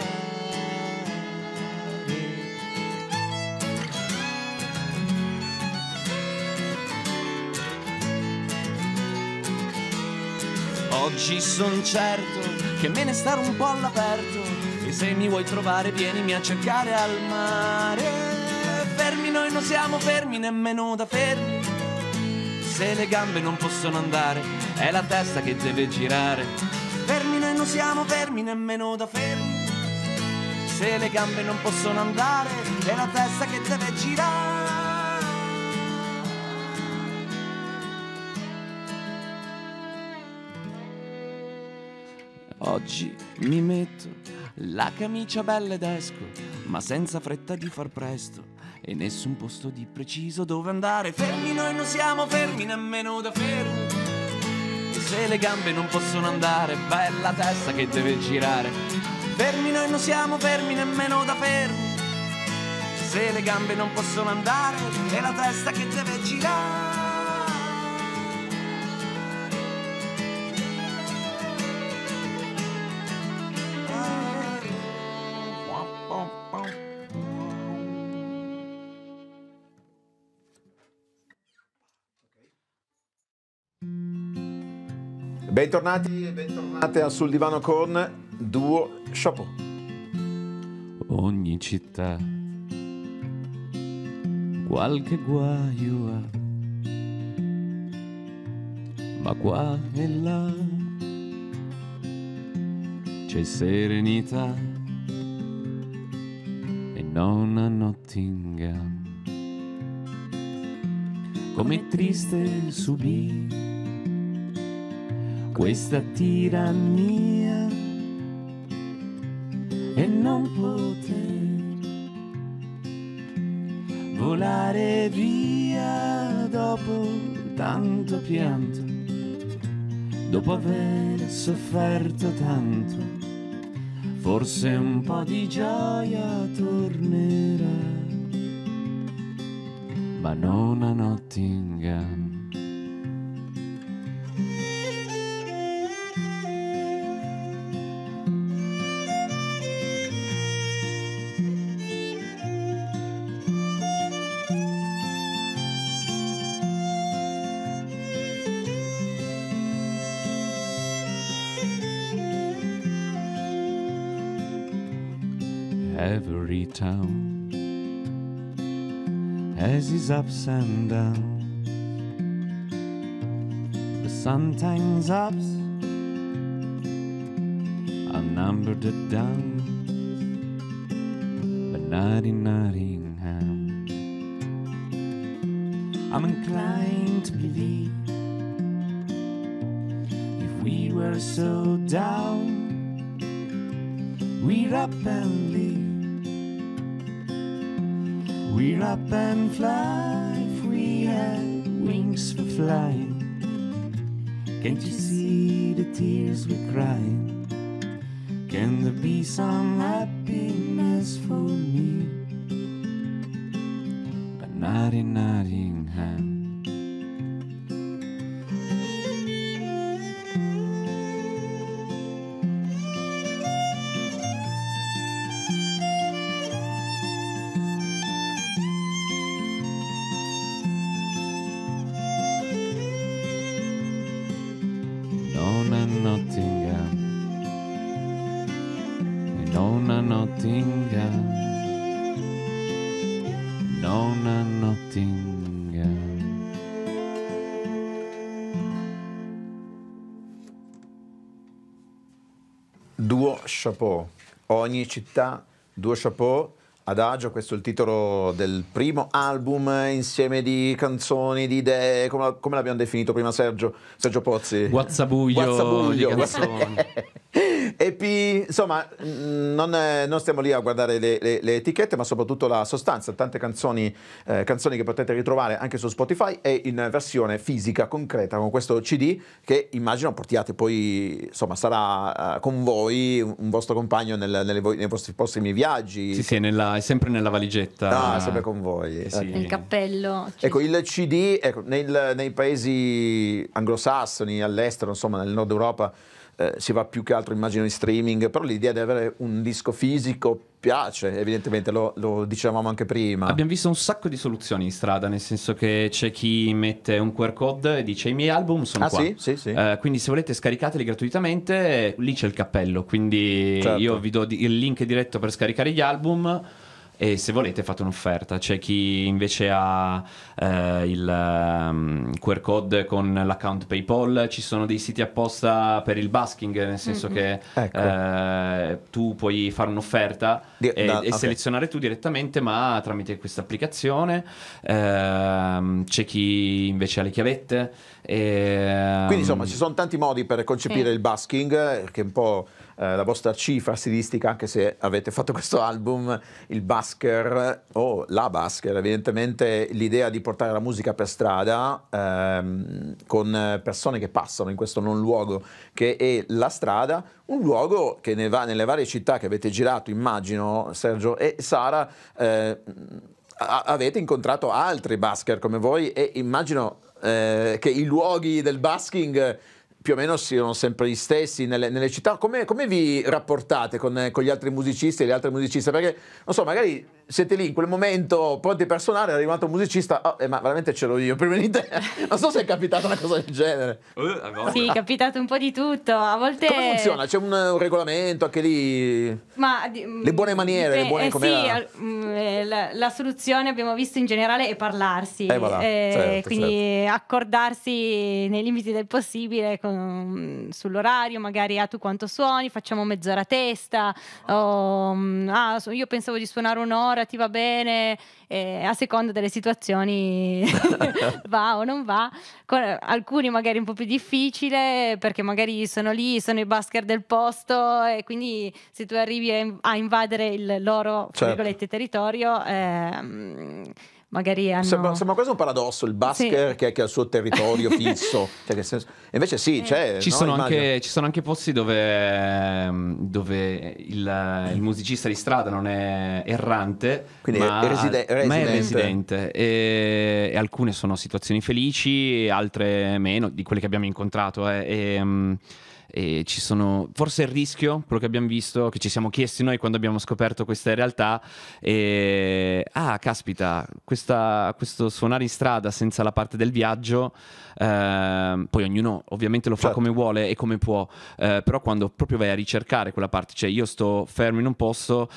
Oggi son certo che me ne stare un po' all'aperto e se mi vuoi trovare vienimi a cercare al mare. Fermi noi non siamo fermi nemmeno da fermi. Se le gambe non possono andare è la testa che deve girare. Fermi noi non siamo fermi nemmeno da fermi. Se le gambe non possono andare è la testa che deve girare. Oggi mi metto la camicia bella ed esco, ma senza fretta di far presto e nessun posto di preciso dove andare. Fermi noi non siamo fermi nemmeno da fermi. E se le gambe non possono andare, bella testa che deve girare. Fermi noi non siamo fermi nemmeno da fermi. Se le gambe non possono andare, è la testa che deve girare. Bentornati e bentornate a Sul Divano con Duo Chapeau. Ogni città qualche guaio ha, ma qua e là c'è serenità e non a Nottingham. Com'è triste subire questa tirannia e non poter volare via dopo tanto pianto, dopo aver sofferto tanto, forse un po' di gioia tornerà, ma non a Nottingham. Town has its ups and downs, but sometimes ups outnumber the downs, but not in Nottingham. I'm inclined to believe if we were so Can't you see the tears we're crying? Can there be some happiness for me? But not in Nottingham. Chapeau. Ogni città, Duo Chapeau. Adagio, questo è il titolo del primo album, insieme di canzoni, di idee, come, come l'abbiamo definito prima Sergio, Sergio Pozzi? Guazzabuglio, Guazzabuglio. di canzoni. [LAUGHS] E poi, insomma, non, eh, non stiamo lì a guardare le, le- le etichette, ma soprattutto la sostanza. Tante canzoni, eh, canzoni che potete ritrovare anche su Spotify e in versione fisica, concreta, con questo CD che immagino portiate poi, insomma, sarà eh, con voi un, vostro compagno nel- nelle nei vostri prossimi viaggi. Sì, sì, è, nella- è sempre nella valigetta. Ah, sempre con voi. Eh sì. Nel cappello. Ecco, il CD ecco, nel- nei paesi anglosassoni, all'estero, insomma, nel nord Europa, eh, si va più che altro, immagino, in streaming, però l'idea di avere un disco fisico piace, evidentemente, lo, lo dicevamo anche prima. Abbiamo visto un sacco di soluzioni in strada, nel senso che c'è chi mette un QR code e dice i miei album sono Ah, qua. sì? Sì, sì. Eh, quindi se volete scaricateli gratuitamente, lì c'è il cappello. Quindi Certo. io vi do il link diretto per scaricare gli album. E se volete fate un'offerta, c'è chi invece ha eh, il ehm, QR code con l'account PayPal, ci sono dei siti apposta per il basking, nel senso che Ecco. eh, tu puoi fare un'offerta Di- e, da- e ok. selezionare tu direttamente, ma tramite questa applicazione. Ehm, c'è chi invece ha le chiavette. ehm, Quindi insomma ci sono tanti modi per concepire il busking, eh, che è un po' eh, la vostra cifra stilistica, anche se avete fatto questo album, il Basker o la Basker, evidentemente l'idea di portare la musica per strada ehm, con persone che passano in questo non luogo che è la strada, un luogo che ne va, nelle varie città che avete girato, immagino Sergio e Sara, eh, avete incontrato altri basker come voi e immagino eh, che i luoghi del basking più o meno siano sempre gli stessi nelle, nelle città. Come, come, vi rapportate con, con, gli altri musicisti e le altre musiciste? Perché, non so, magari siete lì in quel momento pronti per suonare, arriva un altro musicista, oh, eh, ma veramente ce l'ho io prima di te. [LAUGHS] Non so se è capitata una cosa del genere. Uh, sì, è capitato un po' di tutto. A volte... Come funziona? C'è un, un regolamento anche lì? Ma, le buone maniere, eh, le buone eh, sì, mm, eh, la, la, soluzione abbiamo visto in generale è parlarsi. Eh, voilà, eh, certo, quindi certo. accordarsi nei limiti del possibile con, sull'orario, magari a ah, tu quanto suoni, facciamo mezz'ora a testa. O, mm, ah, io pensavo di suonare un'ora ora ti va bene, eh, a seconda delle situazioni [LAUGHS] va o non va. Con alcuni magari un po' più difficile perché magari sono lì, sono i basker del posto e quindi se tu arrivi a, invadere il loro certo. territorio... Eh, magari hanno... Sembra, sembra quasi un paradosso, il basker sì. che, che, ha il suo territorio [LAUGHS] fisso. Cioè senso... Invece sì, eh. c'è... Ci, no? sono anche, ci, sono anche, posti dove, dove il, il, musicista di strada non è errante, Quindi ma, è, reside- residente. ma è residente. E, e, alcune sono situazioni felici, altre meno, di quelle che abbiamo incontrato. Eh, e, mm, e ci sono forse il rischio, quello che abbiamo visto, che ci siamo chiesti noi quando abbiamo scoperto questa realtà, e ah, caspita, questa, questo suonare in strada senza la parte del viaggio, eh, poi ognuno ovviamente lo fa certo. come vuole e come può, eh, però quando proprio vai a ricercare quella parte, cioè io sto fermo in un posto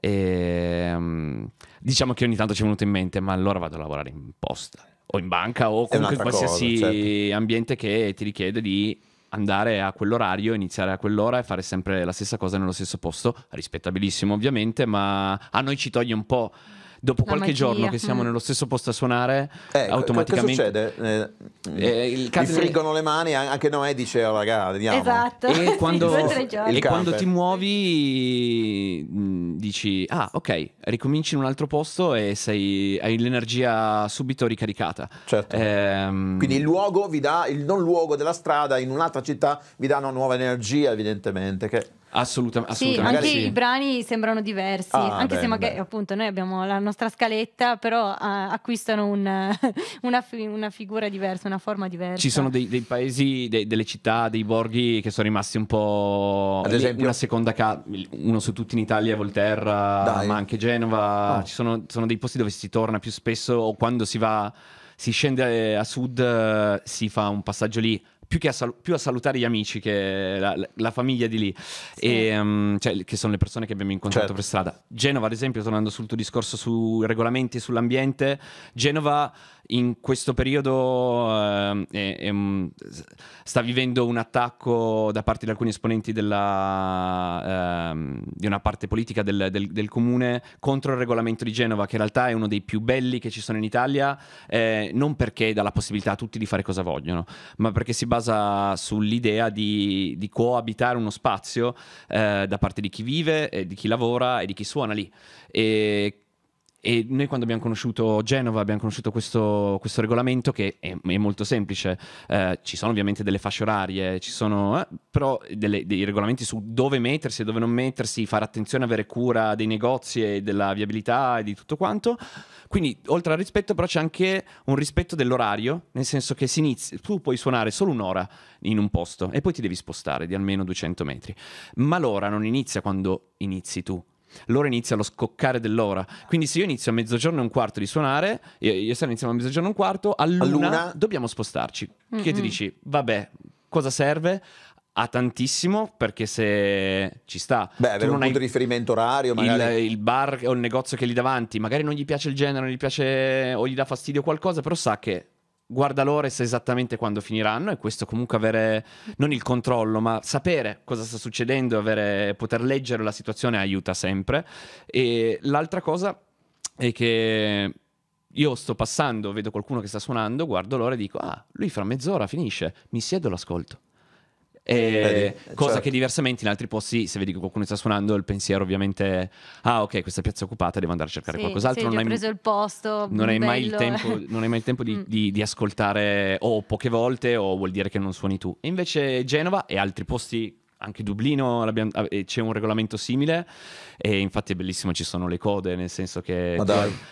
e um, diciamo che ogni tanto ci è venuto in mente, ma allora vado a lavorare in posta o in banca o comunque in qualsiasi cosa, certo. ambiente che ti richiede di andare a quell'orario, iniziare a quell'ora e fare sempre la stessa cosa nello stesso posto, rispettabilissimo ovviamente, ma a noi ci toglie un po' dopo la qualche magia. giorno che siamo mm. nello stesso posto a suonare, eh, automaticamente... Cosa succede? Eh, eh, il mi friggono le mani, anche Noè dice, oh, raga, vediamo. Esatto. E, [LAUGHS] quando, e quando, ti muovi mm, dici, ah, ok, ricominci in un altro posto e sei, hai l'energia subito ricaricata. Certo. Ehm... Quindi il luogo vi dà, il non luogo della strada in un'altra città vi dà una nuova energia, evidentemente. Che... Assolutamente, sì, anche sì. i brani sembrano diversi, ah, anche beh, se magari beh. appunto noi abbiamo la nostra scaletta, però uh, acquistano un, [LAUGHS] una, fi- una, figura diversa, una forma diversa. Ci sono dei, dei paesi, dei, delle città, dei borghi che sono rimasti un po' ad esempio una seconda casa, uno su tutti in Italia Volterra, Dai. ma anche Genova, Oh. ci sono, sono dei posti dove si torna più spesso o quando si va si scende a sud eh, si fa un passaggio lì più, che a, sal- più a salutare gli amici che la, la famiglia di lì, e, um, cioè, che sono le persone che abbiamo incontrato Certo. per strada. Genova, ad esempio, tornando sul tuo discorso sui regolamenti e sull'ambiente, Genova in questo periodo eh, un- sta vivendo un attacco da parte di alcuni esponenti della, ehm, di una parte politica del, del- del comune contro il regolamento di Genova, che in realtà è uno dei più belli che ci sono in Italia, eh, non perché dà la possibilità a tutti di fare cosa vogliono, ma perché si basa sull'idea di, di coabitare uno spazio eh, da parte di chi vive, di chi lavora e di chi suona lì. E e noi quando abbiamo conosciuto Genova abbiamo conosciuto questo, questo regolamento che è, è molto semplice, Eh, ci sono ovviamente delle fasce orarie, ci sono eh, però delle- dei regolamenti su dove mettersi e dove non mettersi, fare attenzione, avere cura dei negozi e della viabilità e di tutto quanto. Quindi oltre al rispetto però c'è anche un rispetto dell'orario, nel senso che si inizia, tu puoi suonare solo un'ora in un posto e poi ti devi spostare di almeno 200 metri, ma l'ora non inizia quando inizi tu. L'ora inizia allo scoccare dell'ora. Quindi, se io inizio a mezzogiorno e un quarto di suonare, io, io e Sara iniziamo a mezzogiorno e un quarto, all'una, dobbiamo spostarci. Che ti dici, vabbè, cosa serve? Ha tantissimo perché se ci sta, Beh, tu avere un non hai punto di riferimento orario, il, magari. il bar o il negozio che è lì davanti, magari non gli piace il genere, non gli piace o gli dà fastidio qualcosa, però sa che guarda l'ora e sa esattamente quando finiranno e questo comunque avere non il controllo, ma sapere cosa sta succedendo, avere, poter leggere la situazione aiuta sempre. E l'altra cosa è che io sto passando, vedo qualcuno che sta suonando, guardo l'ora e dico, ah, lui fra mezz'ora finisce, mi siedo e lo ascolto. E Vedi, cosa certo. che diversamente in altri posti, se vedi che qualcuno sta suonando, il pensiero ovviamente, ah ok, questa piazza è occupata, devo andare a cercare Sì, qualcos'altro. sì, non hai- preso il posto. non hai, mai il tempo, non hai mai il tempo di, [LAUGHS] Mm. di- di ascoltare o poche volte o vuol dire che non suoni tu. E invece Genova e altri posti, anche Dublino, l'abbiamo- eh, c'è un regolamento simile e infatti è bellissimo, ci sono le code, nel senso che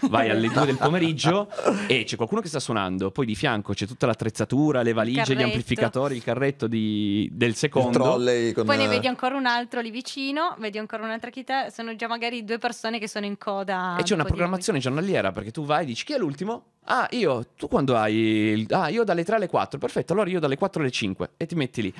vai alle 2 del pomeriggio e c'è qualcuno che sta suonando, poi di fianco c'è tutta l'attrezzatura, le valigie, gli amplificatori, il carretto di- del secondo. con... Poi ne eh, vedi ancora un altro lì vicino, vedi ancora un'altra chitarra, sono già magari due persone che sono in coda. E c'è una programmazione giornaliera perché tu vai e dici chi è l'ultimo? Ah, io, tu quando hai... il- Ah, io dalle 3 alle 4, perfetto, allora io dalle 4 alle 5 e ti metti lì.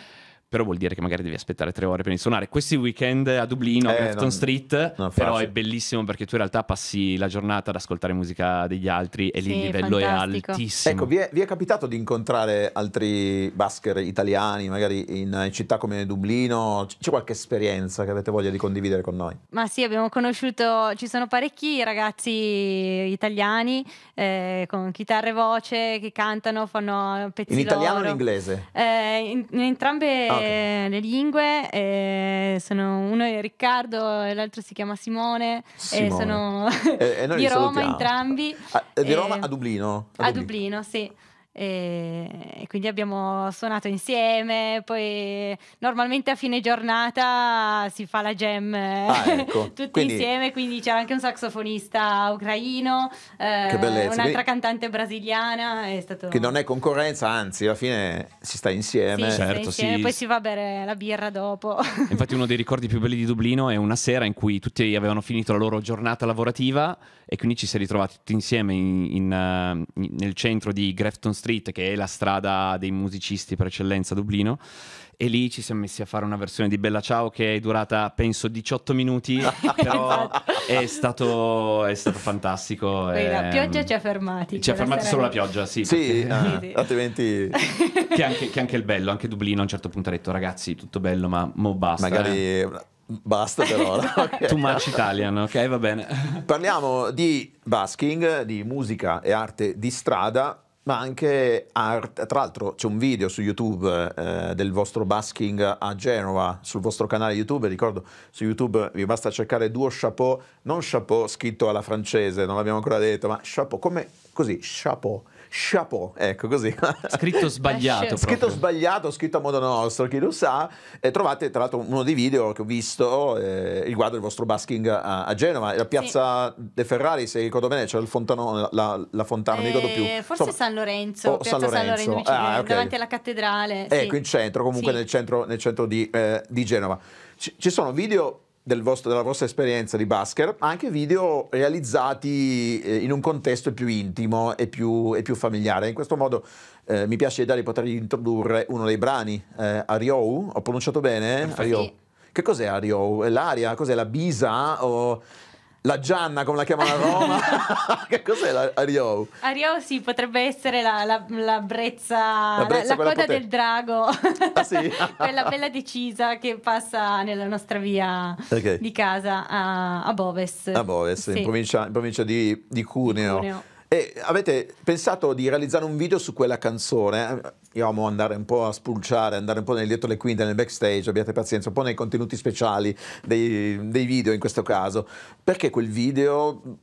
Però vuol dire che magari devi aspettare tre ore di suonare. Questi weekend a Dublino, a Eh, Grafton non- Street, non è però è bellissimo perché tu in realtà passi la giornata ad ascoltare musica degli altri e lì Sì, il livello fantastico. è altissimo. Ecco, vi è, vi è capitato di incontrare altri basker italiani, magari in, in città come Dublino? C'è qualche esperienza che avete voglia di condividere con noi? Ma sì, abbiamo conosciuto, ci sono parecchi ragazzi italiani eh, con chitarra e voce che cantano, fanno pezzi In italiano o in loro. inglese? Eh, in, in entrambe Ah, ok. eh, le lingue, eh, sono, uno è Riccardo e l'altro si chiama Simone, Simone. e sono di Roma salutiamo. entrambi. Ah, di Eh, Roma a Dublino? A Dublino, sì. E, e quindi abbiamo suonato insieme. Poi normalmente a fine giornata si fa la jam eh, Ah, ecco. [LAUGHS] tutti Quindi- insieme. Quindi c'era anche un saxofonista ucraino, eh, un'altra Quindi- cantante brasiliana. È stato Che non è concorrenza, anzi, alla fine si sta Sì, insieme. si sta Certo, insieme, sì. Poi si va a bere la birra dopo. [LAUGHS] Infatti uno dei ricordi più belli di Dublino è una sera in cui tutti avevano finito la loro giornata lavorativa e quindi ci si è ritrovati tutti insieme in- in, eh, in- nel centro di Grafton Street, che è la strada dei musicisti per eccellenza a Dublino. E lì ci siamo messi a fare una versione di Bella Ciao che è durata penso 18 minuti, [LAUGHS] però è stato, è stato fantastico. Poi la ehm, pioggia ci ha fermati. Ci ha fermati solo la pioggia, sì. Sì, perché- ah, altrimenti [LAUGHS] che, è anche, che anche il bello, anche Dublino a un certo punto ha detto ragazzi tutto bello ma mo basta. eh. magari basta per ora. [LAUGHS] Ok. Too much Italian, ok va bene. Parliamo di basking, di musica e arte di strada, ma anche arte. Tra l'altro c'è un video su YouTube eh, del vostro basking a Genova, sul vostro canale YouTube. Ricordo su YouTube vi basta cercare Duo Chapeau, non Chapeau scritto alla francese, non l'abbiamo ancora detto, ma Chapeau, come così, Chapeau. Chapeau, ecco così. Scritto [LAUGHS] sbagliato Scritto sbagliato, scritto a modo nostro, chi lo sa. E trovate tra l'altro uno dei video che ho visto eh, riguardo il vostro basking a, a Genova, la piazza De Ferrari, se ricordo bene, c'era il fontanone, la, la fontana, non mi ricordo più. Eh, Forse Insomma, San Lorenzo, oh, piazza San San Lorenzo. Lorenzo, vicino- Ah, ok. davanti alla cattedrale. sì. Ecco, in centro, comunque Sì. nel centro, nel centro di, eh, di Genova. Ci, ci sono video del vostro- della vostra esperienza di basker, ma anche video realizzati eh, in un contesto più intimo e più, e più familiare. In questo modo eh, mi piace l'idea di poter introdurre uno dei brani, eh, Ariou, ho pronunciato bene? Ariou. Che cos'è Ariou? È l'aria? Cos'è la Bisa? O la Gianna, come la chiamano a Roma? [LAUGHS] [LAUGHS] che cos'è la Ariou? Ario sì, potrebbe essere la, la- la brezza, la, brezza, la coda del drago, Ah, sì? [LAUGHS] quella bella decisa che passa nella nostra via Ok. di casa a, a Boves. A Boves, Sì. in provincia, in provincia di, di Cuneo. Cuneo. E avete pensato di realizzare un video su quella canzone? Io amo andare un po' a spulciare, andare un po' nel dietro le quinte, nel backstage, abbiate pazienza, un po' nei contenuti speciali dei, dei video in questo caso. Perché quel video?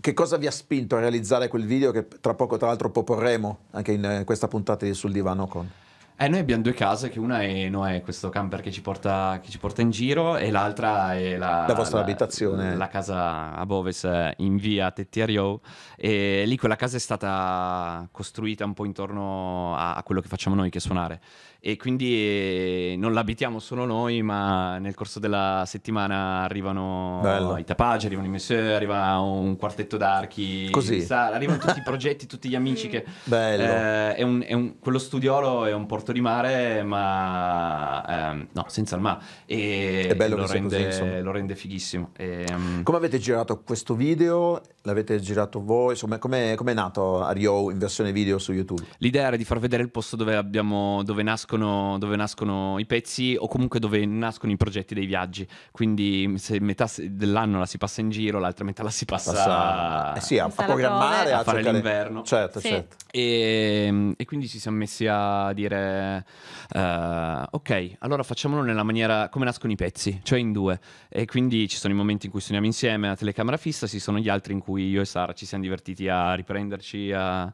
Che cosa vi ha spinto a realizzare quel video che tra poco tra l'altro proporremo anche in questa puntata di Sul Divano con? Eh, noi abbiamo due case, che una è Noè, questo camper che ci porta, che ci porta in giro, e l'altra è la, La vostra abitazione. La casa a Boves in via Tettiario. E lì quella casa è stata costruita un po' intorno a, a quello che facciamo noi, che è suonare. E quindi eh, non l'abitiamo solo noi, ma nel corso della settimana arrivano Bello. i tapaggi, arrivano i messeur, arriva un quartetto d'archi, Così. sa- arrivano tutti i progetti, tutti gli amici che [LAUGHS] Bello. eh, è un- è un- quello studiolo è un porto di mare, ma ehm, no, senza il mare. E È bello lo, così, rende, insomma. lo rende fighissimo. E, ehm, Come avete girato questo video? L'avete girato voi? Insomma, com'è, com'è nato Ario in versione video su YouTube? L'idea era di far vedere il posto dove, abbiamo, dove, nascono, dove nascono i pezzi o comunque dove nascono i progetti dei viaggi. Quindi se metà dell'anno la si passa in giro, l'altra metà la si passa, Passa- eh sì, a, a programmare, a, a fare cercare- l'inverno. Certo, Sì. certo. E, e quindi ci siamo messi a dire dire eh, ok, allora facciamolo nella maniera come nascono i pezzi, cioè in due. E quindi ci sono i momenti in cui suoniamo insieme a telecamera fissa, ci sono gli altri in cui io e Sara ci siamo divertiti a riprenderci, a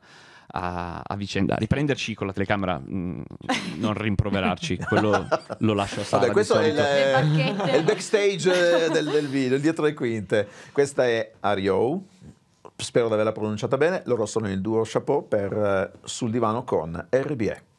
a, a vicenda, a riprenderci con la telecamera, mh, mm, non rimproverarci, [LAUGHS] quello lo lascio a Sara. Vabbè, questo è il, è il, backstage del, del video, il dietro le quinte. Questa è Ario, spero di averla pronunciata bene, loro sono il duo chapeau per uh, Sul divano con RBE.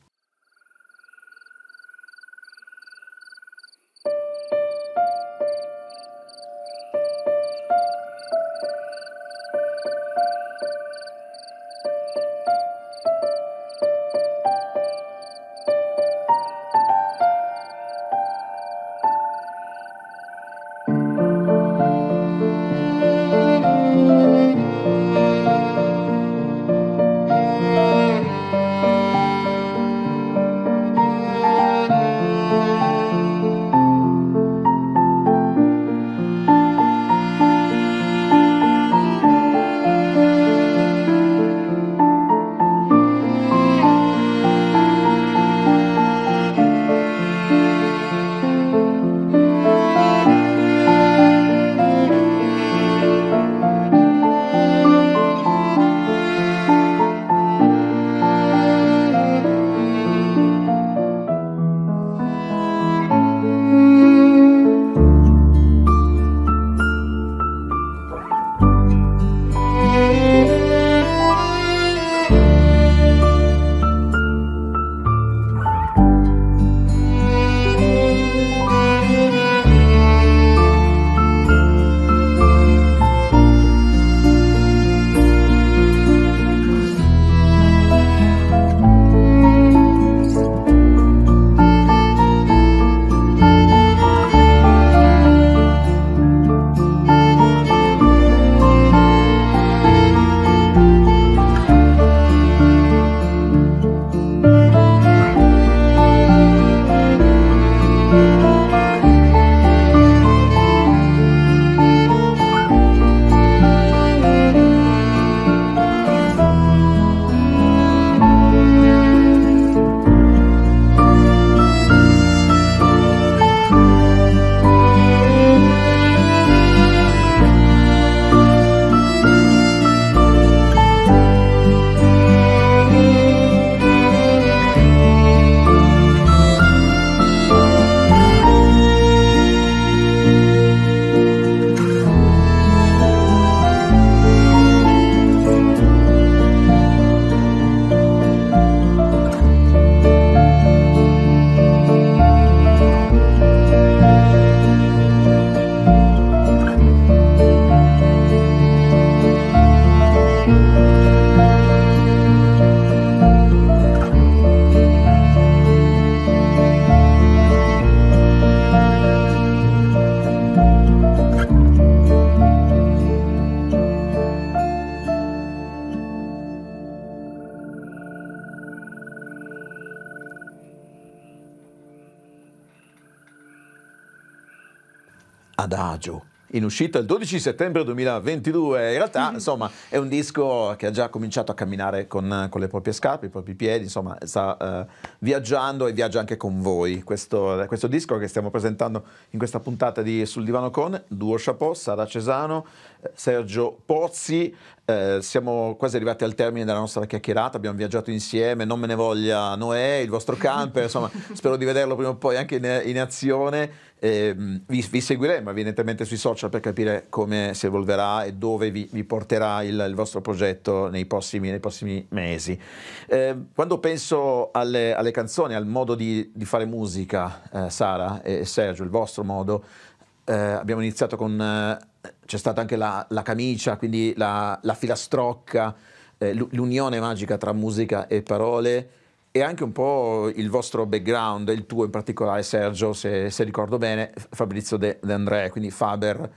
In uscita il 12 settembre 2022. In realtà, mm-hmm. insomma, è un disco che ha già cominciato a camminare con, con le proprie scarpe, i propri piedi, insomma, sta uh, viaggiando e viaggia anche con voi. Questo, questo, disco che stiamo presentando in questa puntata di Sul Divano Con, Duo Chapeau, Sara Cesano, eh, Sergio Pozzi. Eh, siamo quasi arrivati al termine della nostra chiacchierata, abbiamo viaggiato insieme, non me ne voglia Noè, il vostro camper, insomma, [LAUGHS] spero di vederlo prima o poi anche in, in azione. Eh, vi, vi, seguiremo evidentemente sui social per capire come si evolverà e dove vi, vi porterà il, il, vostro progetto nei prossimi, nei prossimi mesi. Eh, quando penso alle, alle, canzoni, al modo di, di fare musica, eh, Sara e Sergio, il vostro modo, eh, abbiamo iniziato con, eh, c'è stata anche la, la camicia, quindi la, la filastrocca, eh, l'unione magica tra musica e parole e anche un po' il vostro background, il tuo in particolare Sergio, se, se ricordo bene, Fabrizio De, De André, quindi Faber,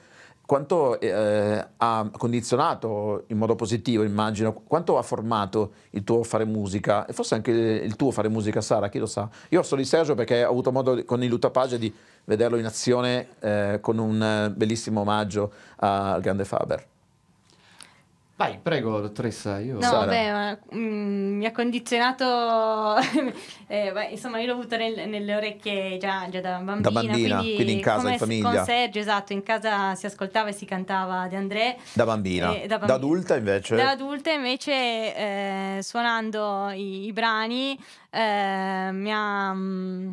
quanto eh, ha condizionato in modo positivo, immagino, quanto ha formato il tuo fare musica e forse anche il tuo fare musica, Sara, chi lo sa. Io so di Sergio perché ho avuto modo con il Lutapage di vederlo in azione eh, con un bellissimo omaggio al grande Faber. Vai, prego, dottoressa. Io... No, Sara. vabbè, ma, mm, mi ha condizionato, [LAUGHS] eh, beh, insomma, io l'ho avuto nel- nelle orecchie già, già da bambina. bambina, quindi in casa, in famiglia. Con Sergio, esatto, in casa si ascoltava e si cantava De André. Da bambina. Eh, da da, bambina. adulta invece? Da adulta invece, eh, suonando i, i brani, eh, mi ha... mm,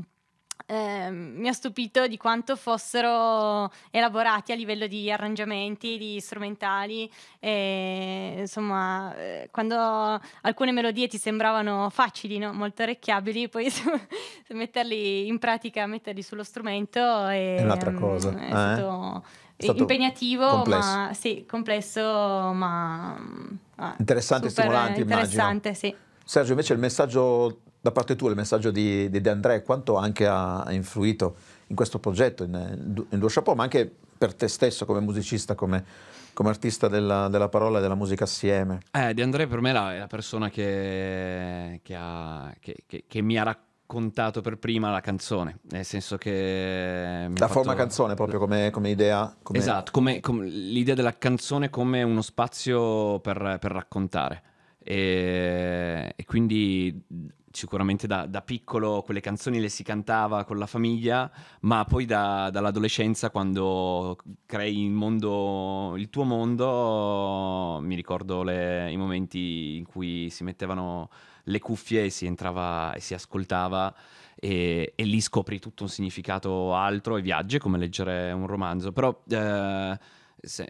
eh, mi ha stupito di quanto fossero elaborati a livello di arrangiamenti, di strumentali, e, insomma, eh, quando alcune melodie ti sembravano facili, no? molto orecchiabili, poi [LAUGHS] metterli in pratica, metterli sullo strumento è, È un'altra mm, cosa, è eh? stato, impegnativo, complesso. ma sì, complesso, ma mm, ah, Interessante e stimolante, immagino. interessante, sì. Sergio, invece il messaggio da parte tua, il messaggio di, di De André, quanto anche ha, ha influito in questo progetto, in, in Duo Chapeau, ma anche per te stesso come musicista, come, come artista della, della parola e della musica assieme? Eh, De André per me è la- è la persona che, che ha- che- che- mi ha raccontato per prima la canzone, nel senso che... La forma fatto- canzone proprio come, come idea? Come... Esatto, come, come- l'idea della canzone come uno spazio per, per raccontare. E, e quindi sicuramente da, da piccolo quelle canzoni le si cantava con la famiglia, ma poi da- dall'adolescenza quando crei il mondo, il tuo mondo, mi ricordo le- i momenti in cui si mettevano le cuffie e si entrava e si ascoltava e, e lì scopri tutto un significato altro e viaggi come leggere un romanzo. Però eh, se-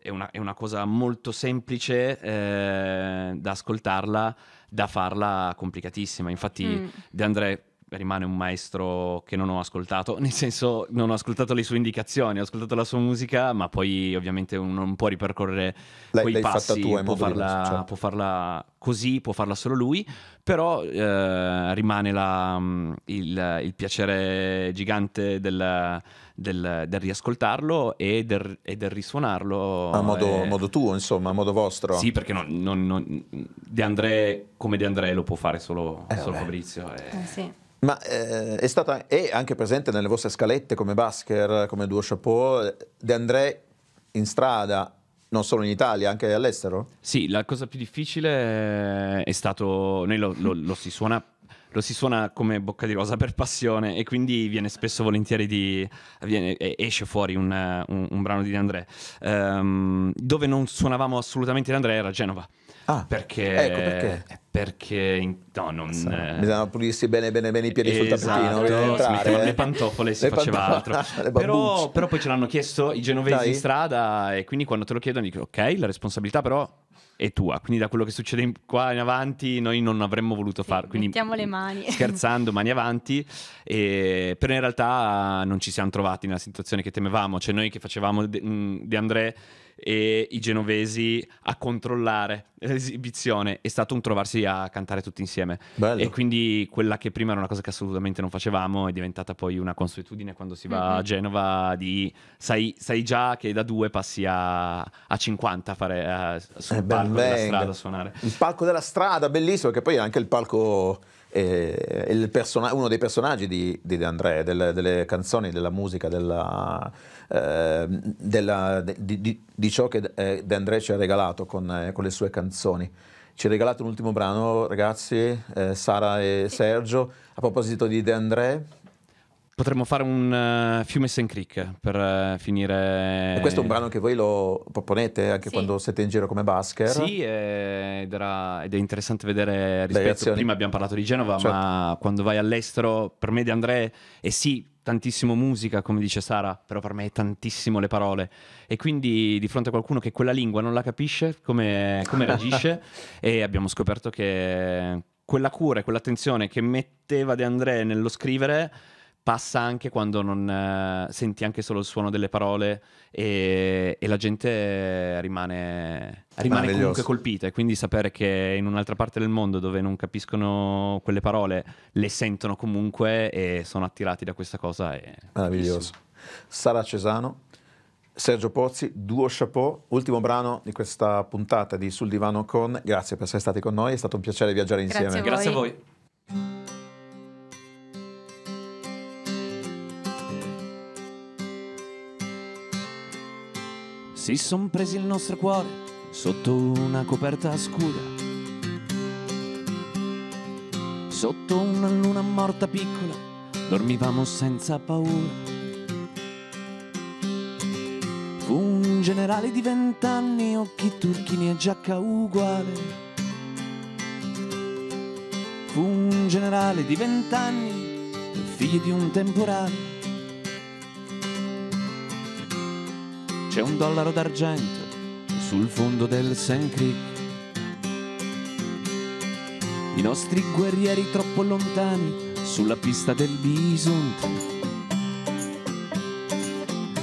è, una, è una cosa molto semplice eh, da ascoltarla, da farla complicatissima. Infatti Mm. De André rimane un maestro che non ho ascoltato, nel senso non ho ascoltato le sue indicazioni, ho ascoltato la sua musica, ma poi ovviamente uno non può ripercorrere L'hai- quei l'hai fatta passi, tua può, farla, diverso, certo. può farla così, può farla solo lui, però eh, rimane la- mm, il, il piacere gigante del, del- del riascoltarlo e del, e del risuonarlo. A modo, eh, modo tuo, insomma, a modo vostro? Sì, perché non, non- non- De André, come De André lo può fare solo, Eh, solo. Fabrizio. e- Eh, sì. Ma eh, è stata è anche presente nelle vostre scalette come Basker, come Duo Chapeau, eh, De André in strada, non solo in Italia, anche all'estero? Sì, la cosa più difficile è stato. Noi lo, lo- lo si suona. Lo si suona come bocca di rosa per passione e quindi viene spesso volentieri di. viene- esce fuori un, un- un brano di De André. Ehm, dove non suonavamo assolutamente De André era Genova. Ah, Perché. ecco perché. Perché. in- no, non. eh, Bisogna pulirsi bene bene bene i piedi sul Esatto, tappetino prima di si entrare, mettevano eh. le pantofole e si Le faceva pantofole, altro. [LAUGHS] Però, però poi ce l'hanno chiesto i genovesi Dai. in strada e quindi quando te lo chiedono dico ok, la responsabilità però è tua. Quindi da quello che succede in- qua in avanti noi non avremmo voluto Sì, farlo. Quindi mettiamo le mani. [LAUGHS] Scherzando, mani avanti, e- però in realtà non ci siamo trovati nella situazione che temevamo, cioè noi che facevamo De, De André e i genovesi a controllare l'esibizione, è stato un trovarsi a cantare tutti insieme. Bello. E quindi quella che prima era una cosa che assolutamente non facevamo è diventata poi una consuetudine quando si va a Mhm. Genova di sai, sai già che da due passi a, a 50 a fare a, sul Eh, ben palco della venga. strada a suonare. Il palco della strada, bellissimo, che poi è anche il palco, eh, persona- uno dei personaggi di, di De André, delle, delle canzoni, della musica, della, eh, della- di, di- di ciò che eh, De André ci ha regalato con, eh, con le sue canzoni. Ci ha regalato un ultimo brano, ragazzi, eh, Sara e Sergio, a proposito di De André. Potremmo fare un uh, Fiume St. Creek per uh, finire. E questo è un brano che voi lo proponete anche Sì. quando siete in giro come basker. Sì, eh, ed, era- ed è interessante vedere rispetto. Prima abbiamo parlato di Genova, Certo. ma quando vai all'estero, per me De André è sì tantissimo musica, come dice Sara, però per me è tantissimo le parole. E quindi di fronte a qualcuno che quella lingua non la capisce, come, come reagisce, [LAUGHS] e abbiamo scoperto che quella cura e quell'attenzione che metteva De André nello scrivere passa anche quando non eh, senti anche solo il suono delle parole e, e la gente rimane, rimane comunque colpita e quindi sapere che in un'altra parte del mondo dove non capiscono quelle parole le sentono comunque e sono attirati da questa cosa è Meraviglioso. Sara Cesano, Sergio Pozzi, duo chapeau, ultimo brano di questa puntata di Sul Divano con. Grazie per essere stati con noi, è stato un piacere viaggiare Grazie insieme. a Grazie a voi. Si son presi il nostro cuore sotto una coperta scura, sotto una luna morta piccola, dormivamo senza paura. Fu un generale di vent'anni, occhi turchini e giacca uguale. Fu un generale di vent'anni, figlio di un temporale. C'è un dollaro d'argento sul fondo del Sand Creek. I nostri guerrieri troppo lontani sulla pista del bisonte.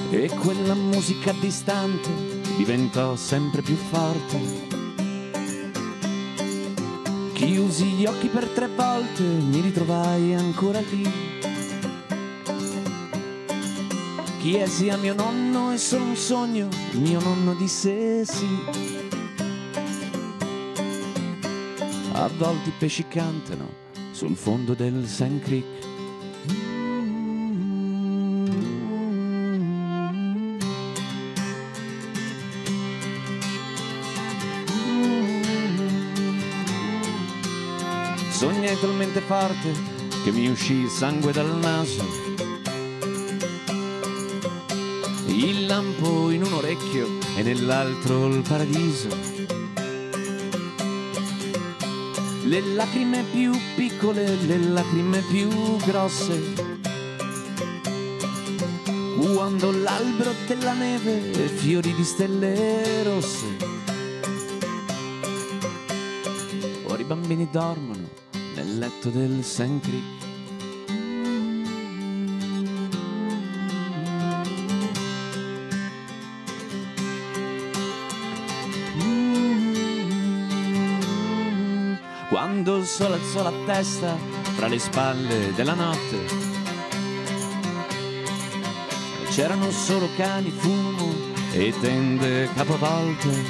E quella musica distante diventò sempre più forte. Chiusi gli occhi per tre volte, mi ritrovai ancora lì. Chiesi a mio nonno è solo un sogno, mio nonno disse sì. A volte i pesci cantano sul fondo del Sand Creek. Sognai talmente forte che mi uscì il sangue dal naso. Il lampo in un orecchio e nell'altro il paradiso. Le lacrime più piccole, le lacrime più grosse. Quando l'albero della neve e fiori di stelle rosse. Ora i bambini dormono nel letto del Sand Creek. Sole alzò la testa fra le spalle della notte. C'erano solo cani, fumo e tende capovolte.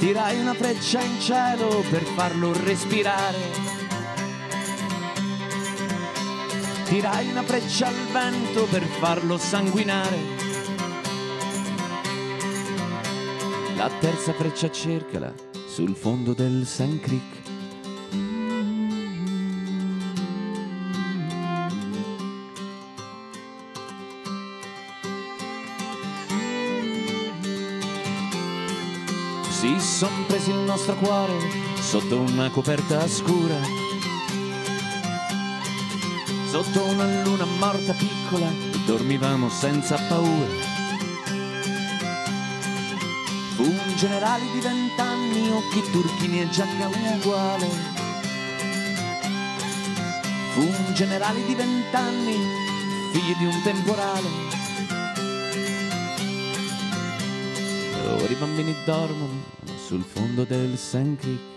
Tirai una freccia in cielo per farlo respirare. Tirai una freccia al vento per farlo sanguinare. La terza freccia cercala sul fondo del Sand Creek. Si son presi il nostro cuore sotto una coperta scura, sotto una luna morta piccola, dormivamo senza paura. Generale di vent'anni, occhi turchini e giacca uguale. Fu un generale di vent'anni, figlio di un temporale. Ora i bambini dormono sul fondo del Sand Creek.